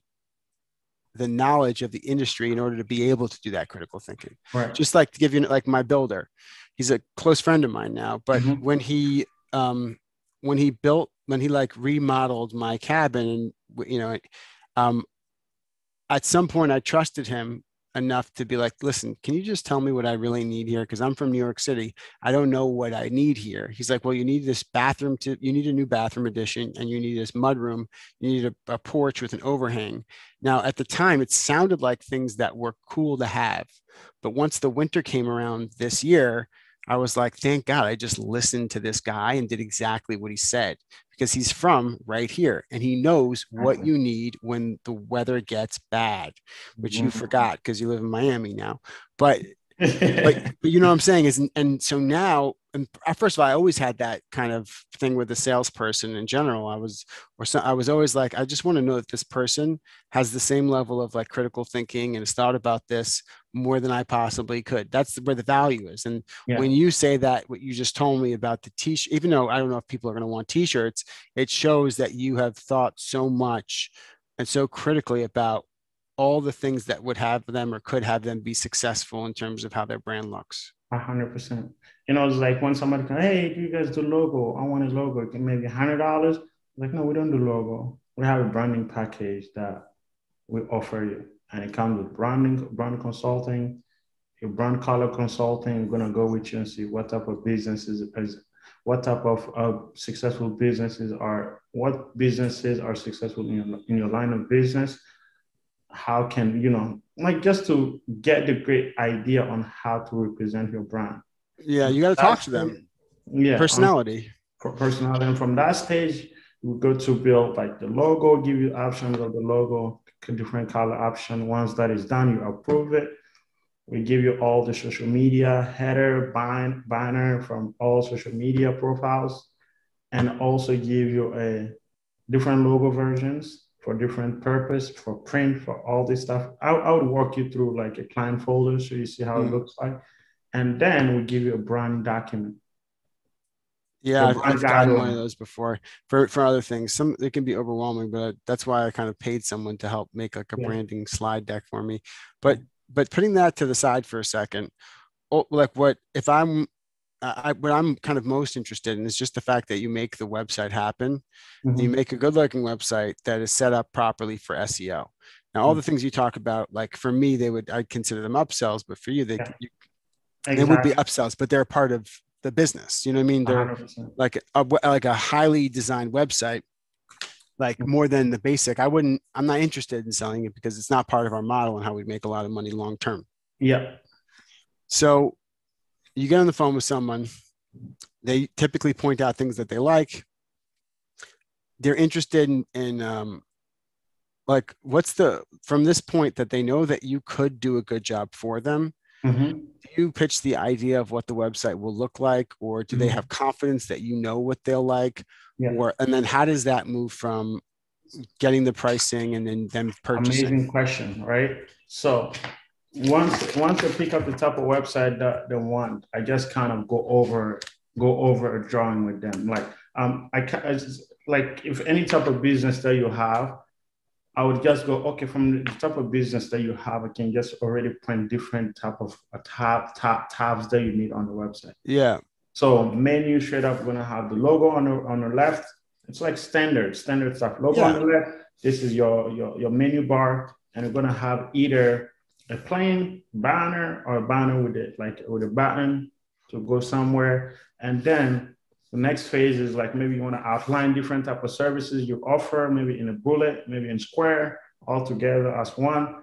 the knowledge of the industry in order to be able to do that critical thinking. Right. Just like to give you like my builder, he's a close friend of mine now, but mm-hmm. when he um when he built when he like remodeled my cabin and you know, um, at some point I trusted him enough to be like, listen, can you just tell me what I really need here? Because I'm from New York City. I don't know what I need here. He's like, well, you need this bathroom to, you need a new bathroom addition and you need this mudroom. You need a, a porch with an overhang. Now, at the time, it sounded like things that were cool to have. But once the winter came around this year, I was like, thank God I just listened to this guy and did exactly what he said because he's from right here and he knows what you need when the weather gets bad, which you mm-hmm. forgot because you live in Miami now. But but, but you know what I'm saying is, and, and so now, and first of all, I always had that kind of thing with the salesperson in general. I was, or so, I was always like, I just want to know that this person has the same level of like critical thinking and has thought about this more than I possibly could. That's where the value is. And yeah. when you say that, what you just told me about the t-shirt, even though I don't know if people are going to want t-shirts, it shows that you have thought so much and so critically about all the things that would have them or could have them be successful in terms of how their brand looks. A hundred percent. You know, it's like when somebody comes, hey, do you guys do logo? I want a logo. Maybe a hundred dollars. Like, no, we don't do logo. We have a branding package that we offer you, and it comes with branding, brand consulting, your brand color consulting. We're gonna go with you and see what type of businesses is, what type of uh, successful businesses are, what businesses are successful in your, in your line of business how can you know like just to get the great idea on how to represent your brand. Yeah you got to talk to them. Yeah personality. Personality. And from that stage we go to build like the logo give you options of the logo different color option. Once that is done you approve it. We give you all the social media header bind, banner from all social media profiles. And also give you a different logo versions for different purpose, for print, for all this stuff. I, I would walk you through like a client folder so you see how mm. it looks like. And then we give you a brand document. Yeah, I've, I've gotten one of those before for, for other things. Some it can be overwhelming, but that's why I kind of paid someone to help make like a yeah. branding slide deck for me. But but putting that to the side for a second, oh, like what if I'm I, what I'm kind of most interested in is just the fact that you make the website happen. Mm-hmm. You make a good looking website that is set up properly for SEO. Now, all mm-hmm. the things you talk about, like for me, they would, I'd consider them upsells, but for you, they, yeah. you, exactly. they would be upsells, but they're part of the business. You know what I mean? They're 100%. like a, like a highly designed website, like mm-hmm. more than the basic. I wouldn't, I'm not interested in selling it because it's not part of our model and how we make a lot of money long term. Yeah. So you get on the phone with someone, they typically point out things that they like. They're interested in, in um, like what's the from this point that they know that you could do a good job for them. Mm-hmm. Do you pitch the idea of what the website will look like, or do mm-hmm. they have confidence that you know what they'll like? Yeah. Or and then how does that move from getting the pricing and then them purchasing? Amazing question, right? So once once you pick up the type of website that they want, I just kind of go over go over a drawing with them. Like um, I can just, like if any type of business that you have, I would just go okay from the type of business that you have. I can just already print different type of uh, tab, tab tabs that you need on the website. Yeah. So menu straight up, gonna have the logo on the on the left. It's like standard standard stuff. Logo yeah. on the left. This is your your your menu bar, and you're gonna have either a plain banner or a banner with it like with a button to go somewhere, and then the next phase is like maybe you want to outline different type of services you offer, maybe in a bullet, maybe in square, all together as one.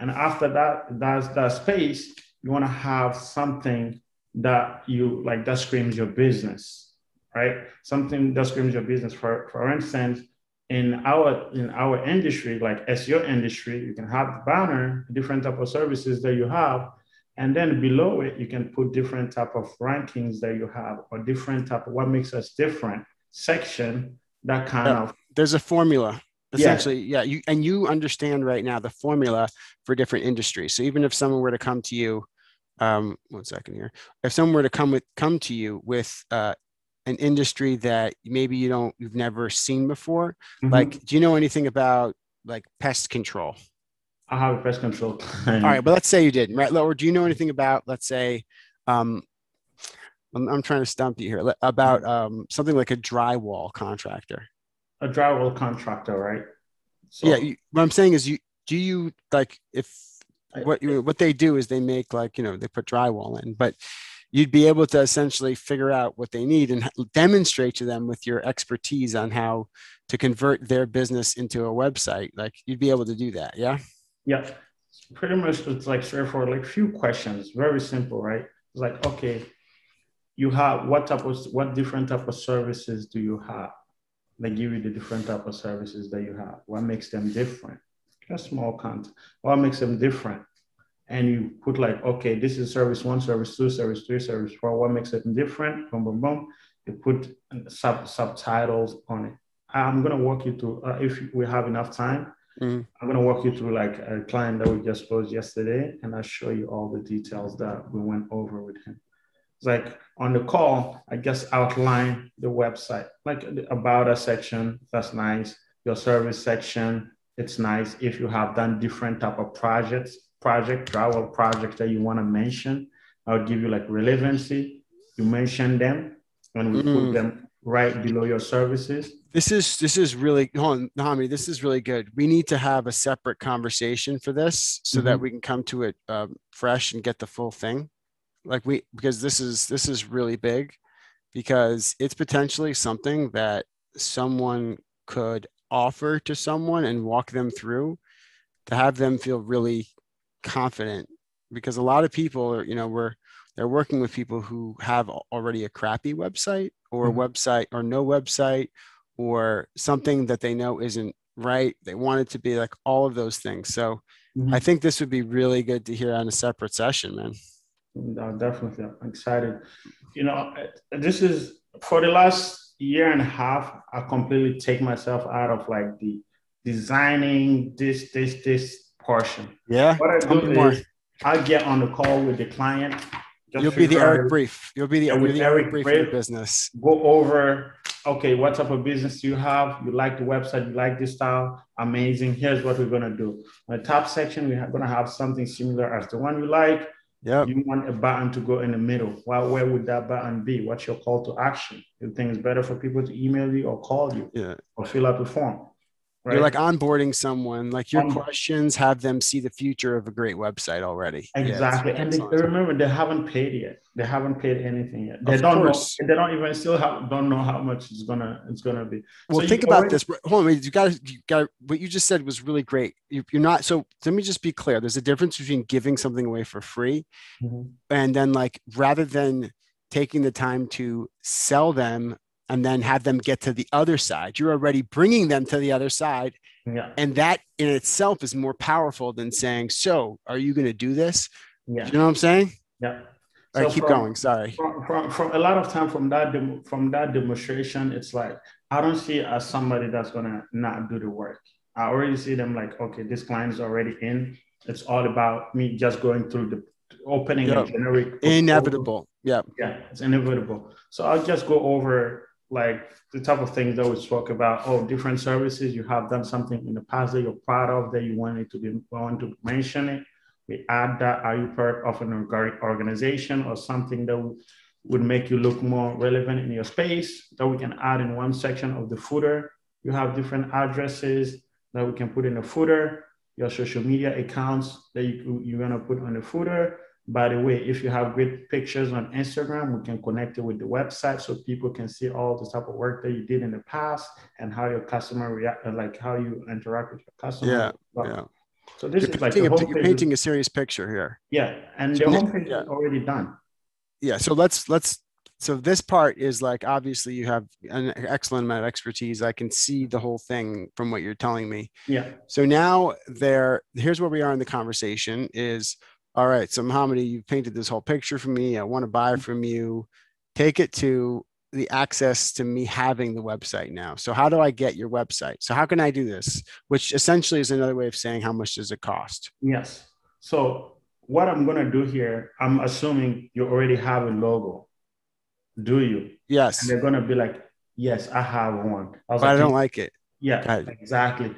And after that, that's that space, you want to have something that you like that screams your business, right? Something that screams your business. For for instance, in our in our industry, like SEO industry, you can have the banner, different type of services that you have, and then below it, you can put different type of rankings that you have or different type of what makes us different section that kind yeah, of there's a formula essentially. Yeah. yeah you and you understand right now the formula for different industries. So even if someone were to come to you um one second here. If someone were to come with come to you with uh an industry that maybe you don't you've never seen before mm-hmm. like do you know anything about like pest control I have a pest control. All right, but let's say you didn't right? Or do you know anything about, let's say, um, I'm, I'm trying to stump you here about um, something like a drywall contractor. A drywall contractor, right? So, yeah. You, what I'm saying is, you do you like if what you what they do is they make like you know they put drywall in, but you'd be able to essentially figure out what they need and demonstrate to them with your expertise on how to convert their business into a website. Like you'd be able to do that, yeah. Yeah, pretty much it's like straightforward, like few questions, very simple, right? It's like, okay, you have what type of what different type of services do you have? They give you the different type of services that you have. What makes them different? Just small content. What makes them different? And you put like, okay, this is service one, service two, service three, service four. What makes it different? Boom, boom, boom. You put sub subtitles on it. I'm gonna walk you through uh, if we have enough time. Mm. I'm going to walk you through like a client that we just closed yesterday, and I'll show you all the details that we went over with him. It's like on the call, I just outline the website, like about a section. That's nice. Your service section, it's nice. If you have done different type of projects, project, travel project that you want to mention, I'll give you like relevancy. You mention them, and we mm. put them right below your services this is this is really hold on, this is really good. We need to have a separate conversation for this so mm-hmm. that we can come to it um, fresh and get the full thing. Like we because this is this is really big because it's potentially something that someone could offer to someone and walk them through to have them feel really confident because a lot of people are you know we're they're working with people who have already a crappy website or mm-hmm. a website or no website or something that they know isn't right. They want it to be like all of those things. So mm-hmm. I think this would be really good to hear on a separate session, man. No, definitely. I'm excited. You know, this is for the last year and a half, I completely take myself out of like the designing this, this, this portion. Yeah. What I do is I get on the call with the client. You'll be the Eric Brief. You'll be the, yeah, the Eric, Brief, Brief business. Go over okay, what type of business do you have? You like the website, you like this style, amazing. Here's what we're gonna do. On the top section, we're gonna have something similar as the one you like. Yeah. You want a button to go in the middle. Well, where would that button be? What's your call to action? You think it's better for people to email you or call you yeah. or fill out the form? Right? You're like onboarding someone, like your um, questions have them see the future of a great website already. Exactly. Yeah, and they, remember they haven't paid yet. They haven't paid anything yet. They of don't course. know. They don't even still have, don't know how much it's gonna it's gonna be. Well, so think about already, this. Hold on, you got you got what you just said was really great. You, are not so. Let me just be clear. There's a difference between giving something away for free, mm-hmm. and then like rather than taking the time to sell them and then have them get to the other side. You're already bringing them to the other side. Yeah. And that in itself is more powerful than saying, So, are you going to do this? Yeah. You know what I'm saying? Yeah. All right, so keep from, going. Sorry. From, from, from, a lot of time from that dem- from that demonstration, it's like I don't see it as somebody that's gonna not do the work. I already see them like, okay, this client is already in. It's all about me just going through the opening Yep. a generic. Inevitable. Yeah. Yeah, it's inevitable. So I'll just go over like the type of things that we spoke about. Oh, different services you have done something in the past that you're proud of that you wanted to be want to mention it. We add that. Are you part of an organization or something that would- make you look more relevant in your space that we can add in one section of the footer? You have different addresses that we can put in the footer. Your social media accounts that you, you're gonna put on the footer. By the way, if you have great pictures on Instagram, we can connect it with the website so people can see all the type of work that you did in the past and how your customer react, uh, like how you interact with your customer. Yeah, Well, Yeah. So this You're is like painting, the a, you're painting a serious picture here. yeah, and So the homepage yeah. is already done. Yeah. So let's let's so this part is like obviously you have an excellent amount of expertise. I can see the whole thing from what you're telling me. Yeah, So now there, here's where we are in the conversation is, all right, so Mohammed, you've painted this whole picture for me. I want to buy from you. Take it to the access to me having the website now. So how do I get your website? So how can I do this? Which essentially is another way of saying how much does it cost? yes. So what I'm gonna do here, I'm assuming you already have a logo. Do you? And Yes, they're gonna be like, yes, I have one. I was but I don't like it. Yeah, exactly.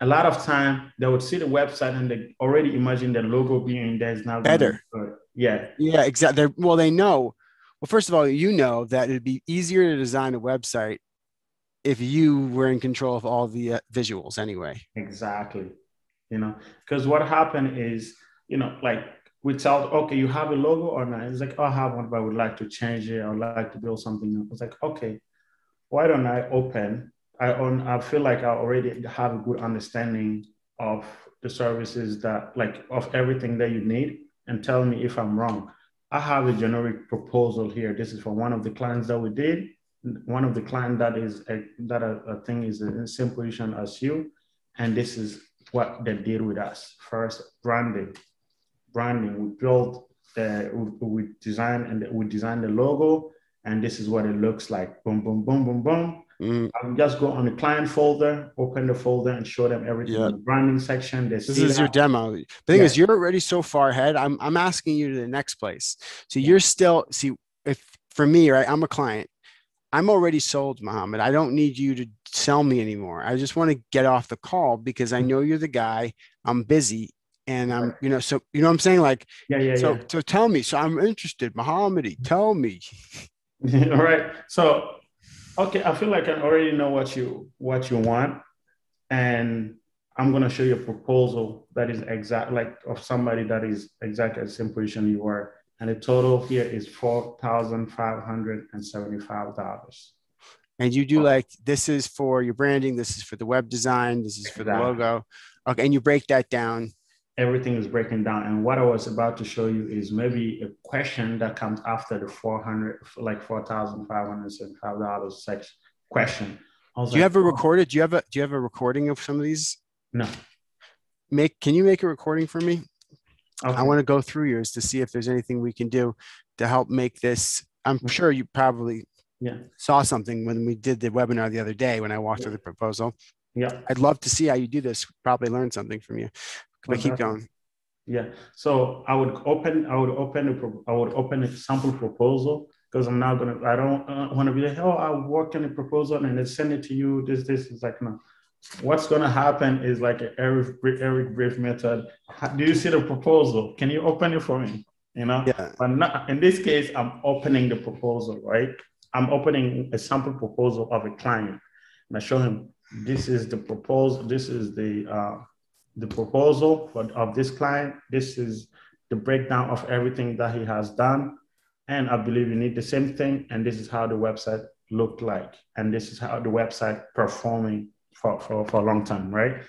A lot of time they would see the website and they already imagine the logo being there is now Better. good. Yeah, Yeah, exactly. Well, they know. Well, first of all, you know that it'd be easier to design a website if you were in control of all the uh, visuals anyway. exactly. You know, because what happened is, you know, like we tell, okay, you have a logo or not? It's like, oh, I have one, but I would like to change it. I would like to build something. It's like, okay, why don't I open? I own, I feel like I already have a good understanding of the services that, like, of everything that you need, and tell me if I'm wrong. I have a generic proposal here. This is for one of the clients that we did. One of the client that is a, that I think is a same position as you, and this is what they did with us. First, branding. Branding. We built the we, we designed and we designed the logo, and this is what it looks like. Boom, boom, boom, boom, boom. Mm, I'll just go on the client folder, open the folder, and show them everything Yeah. in the branding section. This is your demo. The thing is, you're already so far ahead. I'm I'm asking you to the next place. So you're still see if for me, right? I'm a client. I'm already sold, Mohammed. I don't need you to sell me anymore. I just want to get off the call because I know you're the guy. I'm busy and I'm, you know, so you know what I'm saying? Like, Yeah, yeah, so yeah. so tell me. So I'm interested, Mohammed. Tell me. All right. So, okay, I feel like I already know what you what you want, and I'm gonna show you a proposal that is exact like of somebody that is exactly the same position you are, and the total here is four thousand five hundred and seventy-five dollars. And you do oh. like this is for your branding, this is for the web design, this is for the logo. Okay, and you break that down. Everything is breaking down, and what I was about to show you is maybe a question that comes after the four hundred, like four thousand five hundred seventy-five dollars section question. Do you have a oh, recorded? Do you have a do you have a recording of some of these? No. Make can you make a recording for me? I want to go through yours to see if there's anything we can do to help make this. I'm sure you probably Yeah. saw something when we did the webinar the other day when I walked through the proposal. Yeah. I'd love to see how you do this. Probably learn something from you. But keep going. Yeah. So I would open, I would open, a, I would open a sample proposal because I'm not gonna, I don't uh, want to be like, oh, I work on a proposal and then send it to you. This, this is like no. What's gonna happen is like a Eric Eric Brief method. Do you see the proposal? Can you open it for me? You know. Yeah. But not, in this case, I'm opening the proposal, right? I'm opening a sample proposal of a client. And I show him this is the proposal, this is the uh, the proposal of this client. This is the breakdown of everything that he has done. And I believe you need the same thing. And this is how the website looked like. And this is how the website performing for, for, for a long time, right?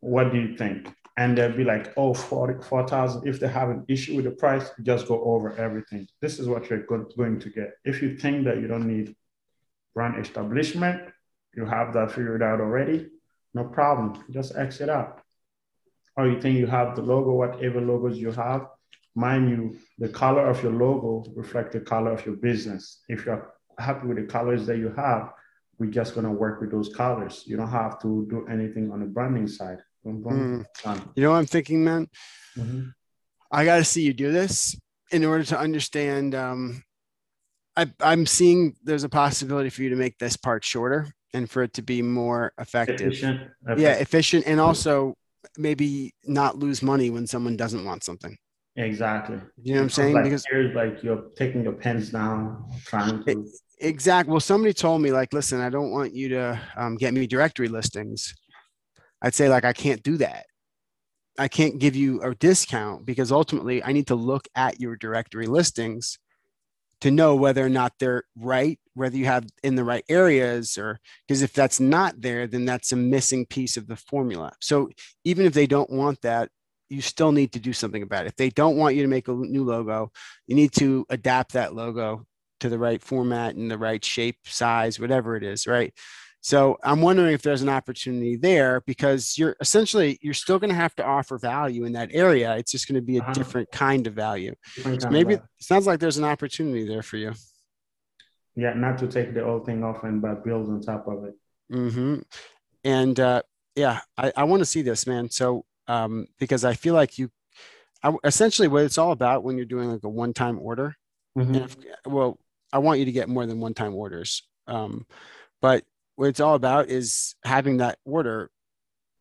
What do you think? And they'll be like, oh, 4,000. If they have an issue with the price, just go over everything. This is what you're go- going to get. If you think that you don't need brand establishment, you have that figured out already, no problem. Just exit out. Or you think you have the logo, whatever logos you have, mind you, the color of your logo reflect the color of your business. If you're happy with the colors that you have, we're just gonna work with those colors. You don't have to do anything on the branding side. Boom, boom. You know what I'm thinking, man? Mhm. I got to see you do this in order to understand. Um, I, I'm seeing there's a possibility for you to make this part shorter and for it to be more effective. Efficient. Yeah, efficient, and also maybe not lose money when someone doesn't want something. Exactly. You know what I'm saying? Like because you're like you're taking your pens down, trying to. exactly. Well, somebody told me like, listen, I don't want you to um, get me directory listings. I'd say like I can't do that. I can't give you a discount because ultimately I need to look at your directory listings to know whether or not they're right, whether you have in the right areas, or because if that's not there, then that's a missing piece of the formula. So even if they don't want that, you still need to do something about it. If they don't want you to make a new logo, you need to adapt that logo to the right format and the right shape, size, whatever it is, right? So I'm wondering if there's an opportunity there because you're essentially you're still going to have to offer value in that area. It's just going to be a Uh-huh. different kind of value. different So maybe sounds like there's an opportunity there for you. yeah, not to take the old thing off and but build on top of it. Mm-hmm. And uh, yeah, I, I want to see this, man. So um, because I feel like you, I, essentially what it's all about when you're doing like a one-time order. Mhm. If, well, I want you to get more than one-time orders. Um, but what it's all about is having that order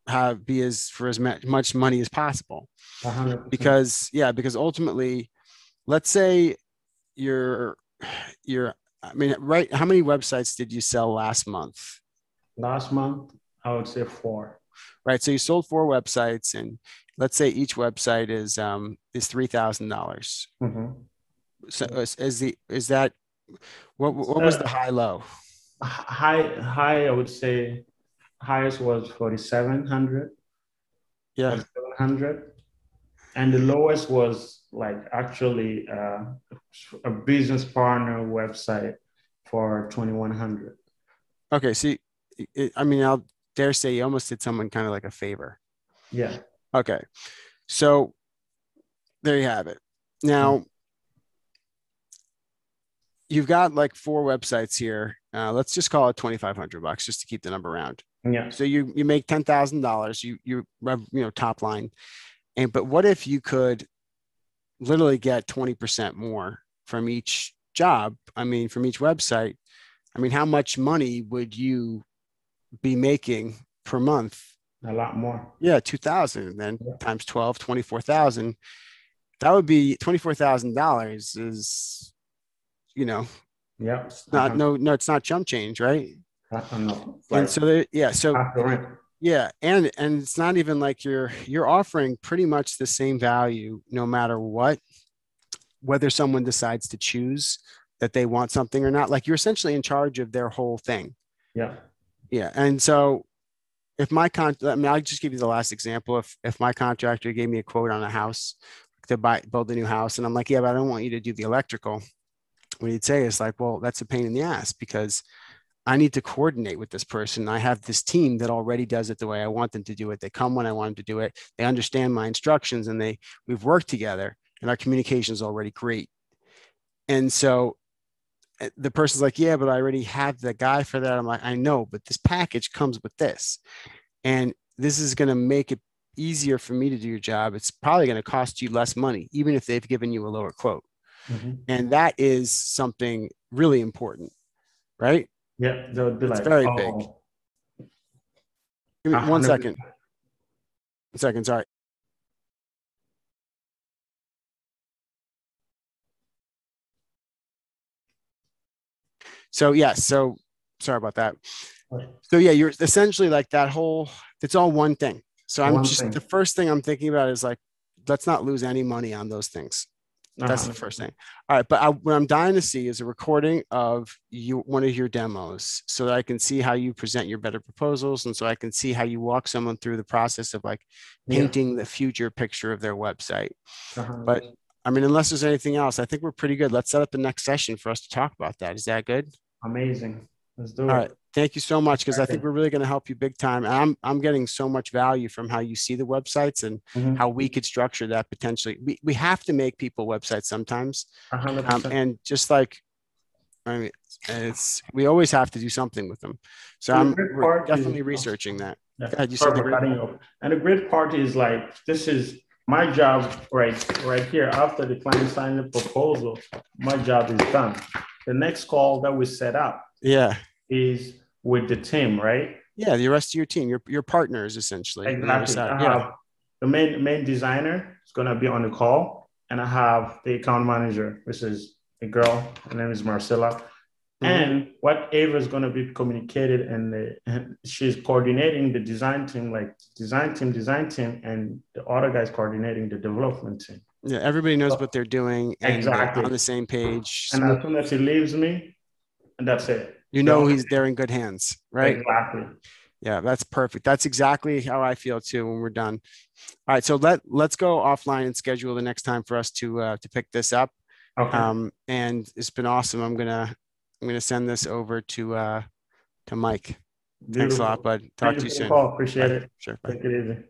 have be as for as much money as possible. Hundred percent. Because yeah, because ultimately, let's say you're you're I mean, right? How many websites did you sell last month? last month I would say four. right? So you sold four websites, and let's say each website is um, is three thousand dollars. Mhm. So is, is the is that what what was the high low? High high I would say highest was forty seven hundred. Yeah, 700 and the lowest was like actually uh, a business partner website for 2100 okay. See, it, I mean, I'll dare say you almost did someone kind of like a favor. yeah Okay, so there you have it. Now you've got like four websites here. Uh, let's just call it twenty five hundred bucks just to keep the number round. yeah So you you make ten thousand dollars. You you you know top line, and but what if you could literally get twenty percent more from each job? I mean, from each website. I mean, how much money would you be making per month? a lot more Yeah, two thousand, and then Yeah. times 12, 24,000. That would be twenty four thousand dollars. Is you know yeah not no no it's not jump change, right? Know And so there, yeah, so rent Yeah, and and it's not even like you're you're offering pretty much the same value no matter what, whether someone decides to choose that they want something or not. Like you're essentially in charge of their whole thing. yeah Yeah, and so if my con, I mean, I'll just give you the last example. If if my contractor gave me a quote on a house to buy build a new house, and I'm like, yeah, but I don't want you to do the electrical. What he'd say is like, well, that's a pain in the ass because I need to coordinate with this person. I have this team that already does it the way I want them to do it. They come when I want them to do it. They understand my instructions, and they we've worked together, and our communication is already great. And so uh, the person's like, yeah, but I already have the guy for that. I'm like, I know, but this package comes with this. And this is going to make it easier for me to do your job. It's probably going to cost you less money, even if they've given you a lower quote. Mhm. And that is something really important, right? yeah they would be It's like very oh, big. Give me a one second. One second. Sorry. So, yeah. So, sorry about that. So yeah, you're essentially like that whole. It's all one thing. So I'm One just thing. the first thing I'm thinking about is like, let's not lose any money on those things. That's Uh-huh. the first thing. All right, but I, what I'm dying to see is a recording of you one of your demos, so that I can see how you present your better proposals, and so I can see how you walk someone through the process of like Yeah. painting the future picture of their website. Uh-huh. But I mean, unless there's anything else, I think we're pretty good. Let's set up the next session for us to talk about that. Is that good? amazing let's do All it right. Thank you so much because I think we're really going to help you big time. And I'm I'm getting so much value from how you see the websites and Mhm. how we could structure that potentially. We we have to make people websites sometimes. Um, and just like I mean it's we always have to do something with them. So And I'm we're is- definitely researching that. Yeah. Go ahead, you said the great cutting you off. And the great part is like this is my job right right here after the client signed the proposal, my job is done. The next call that we set up Yeah. is with the team, right? Yeah. The rest of your team, your, your partners essentially. the Exactly. I Yeah. have the main main designer is gonna be on the call, and I have the account manager, which is a girl. Her name is Marcella. Mhm. And what Ava is gonna be communicated, and, the, and she's coordinating the design team, like design team, design team, and the other guys coordinating the development team. Yeah. Everybody knows what they're doing and Exactly. on the same page. And as soon as he leaves me, and that's it. You know he's they're in good hands, right? Exactly. Yeah, that's perfect. That's exactly how I feel too when we're done. All right, so let let's go offline and schedule the next time for us to uh, to pick this up. Okay. Um, and it's been awesome. I'm gonna I'm gonna send this over to uh to Mike. Thanks a lot, bud. Talk Thank to you soon. call. Appreciate Bye. it. Sure. Bye. Take it easy.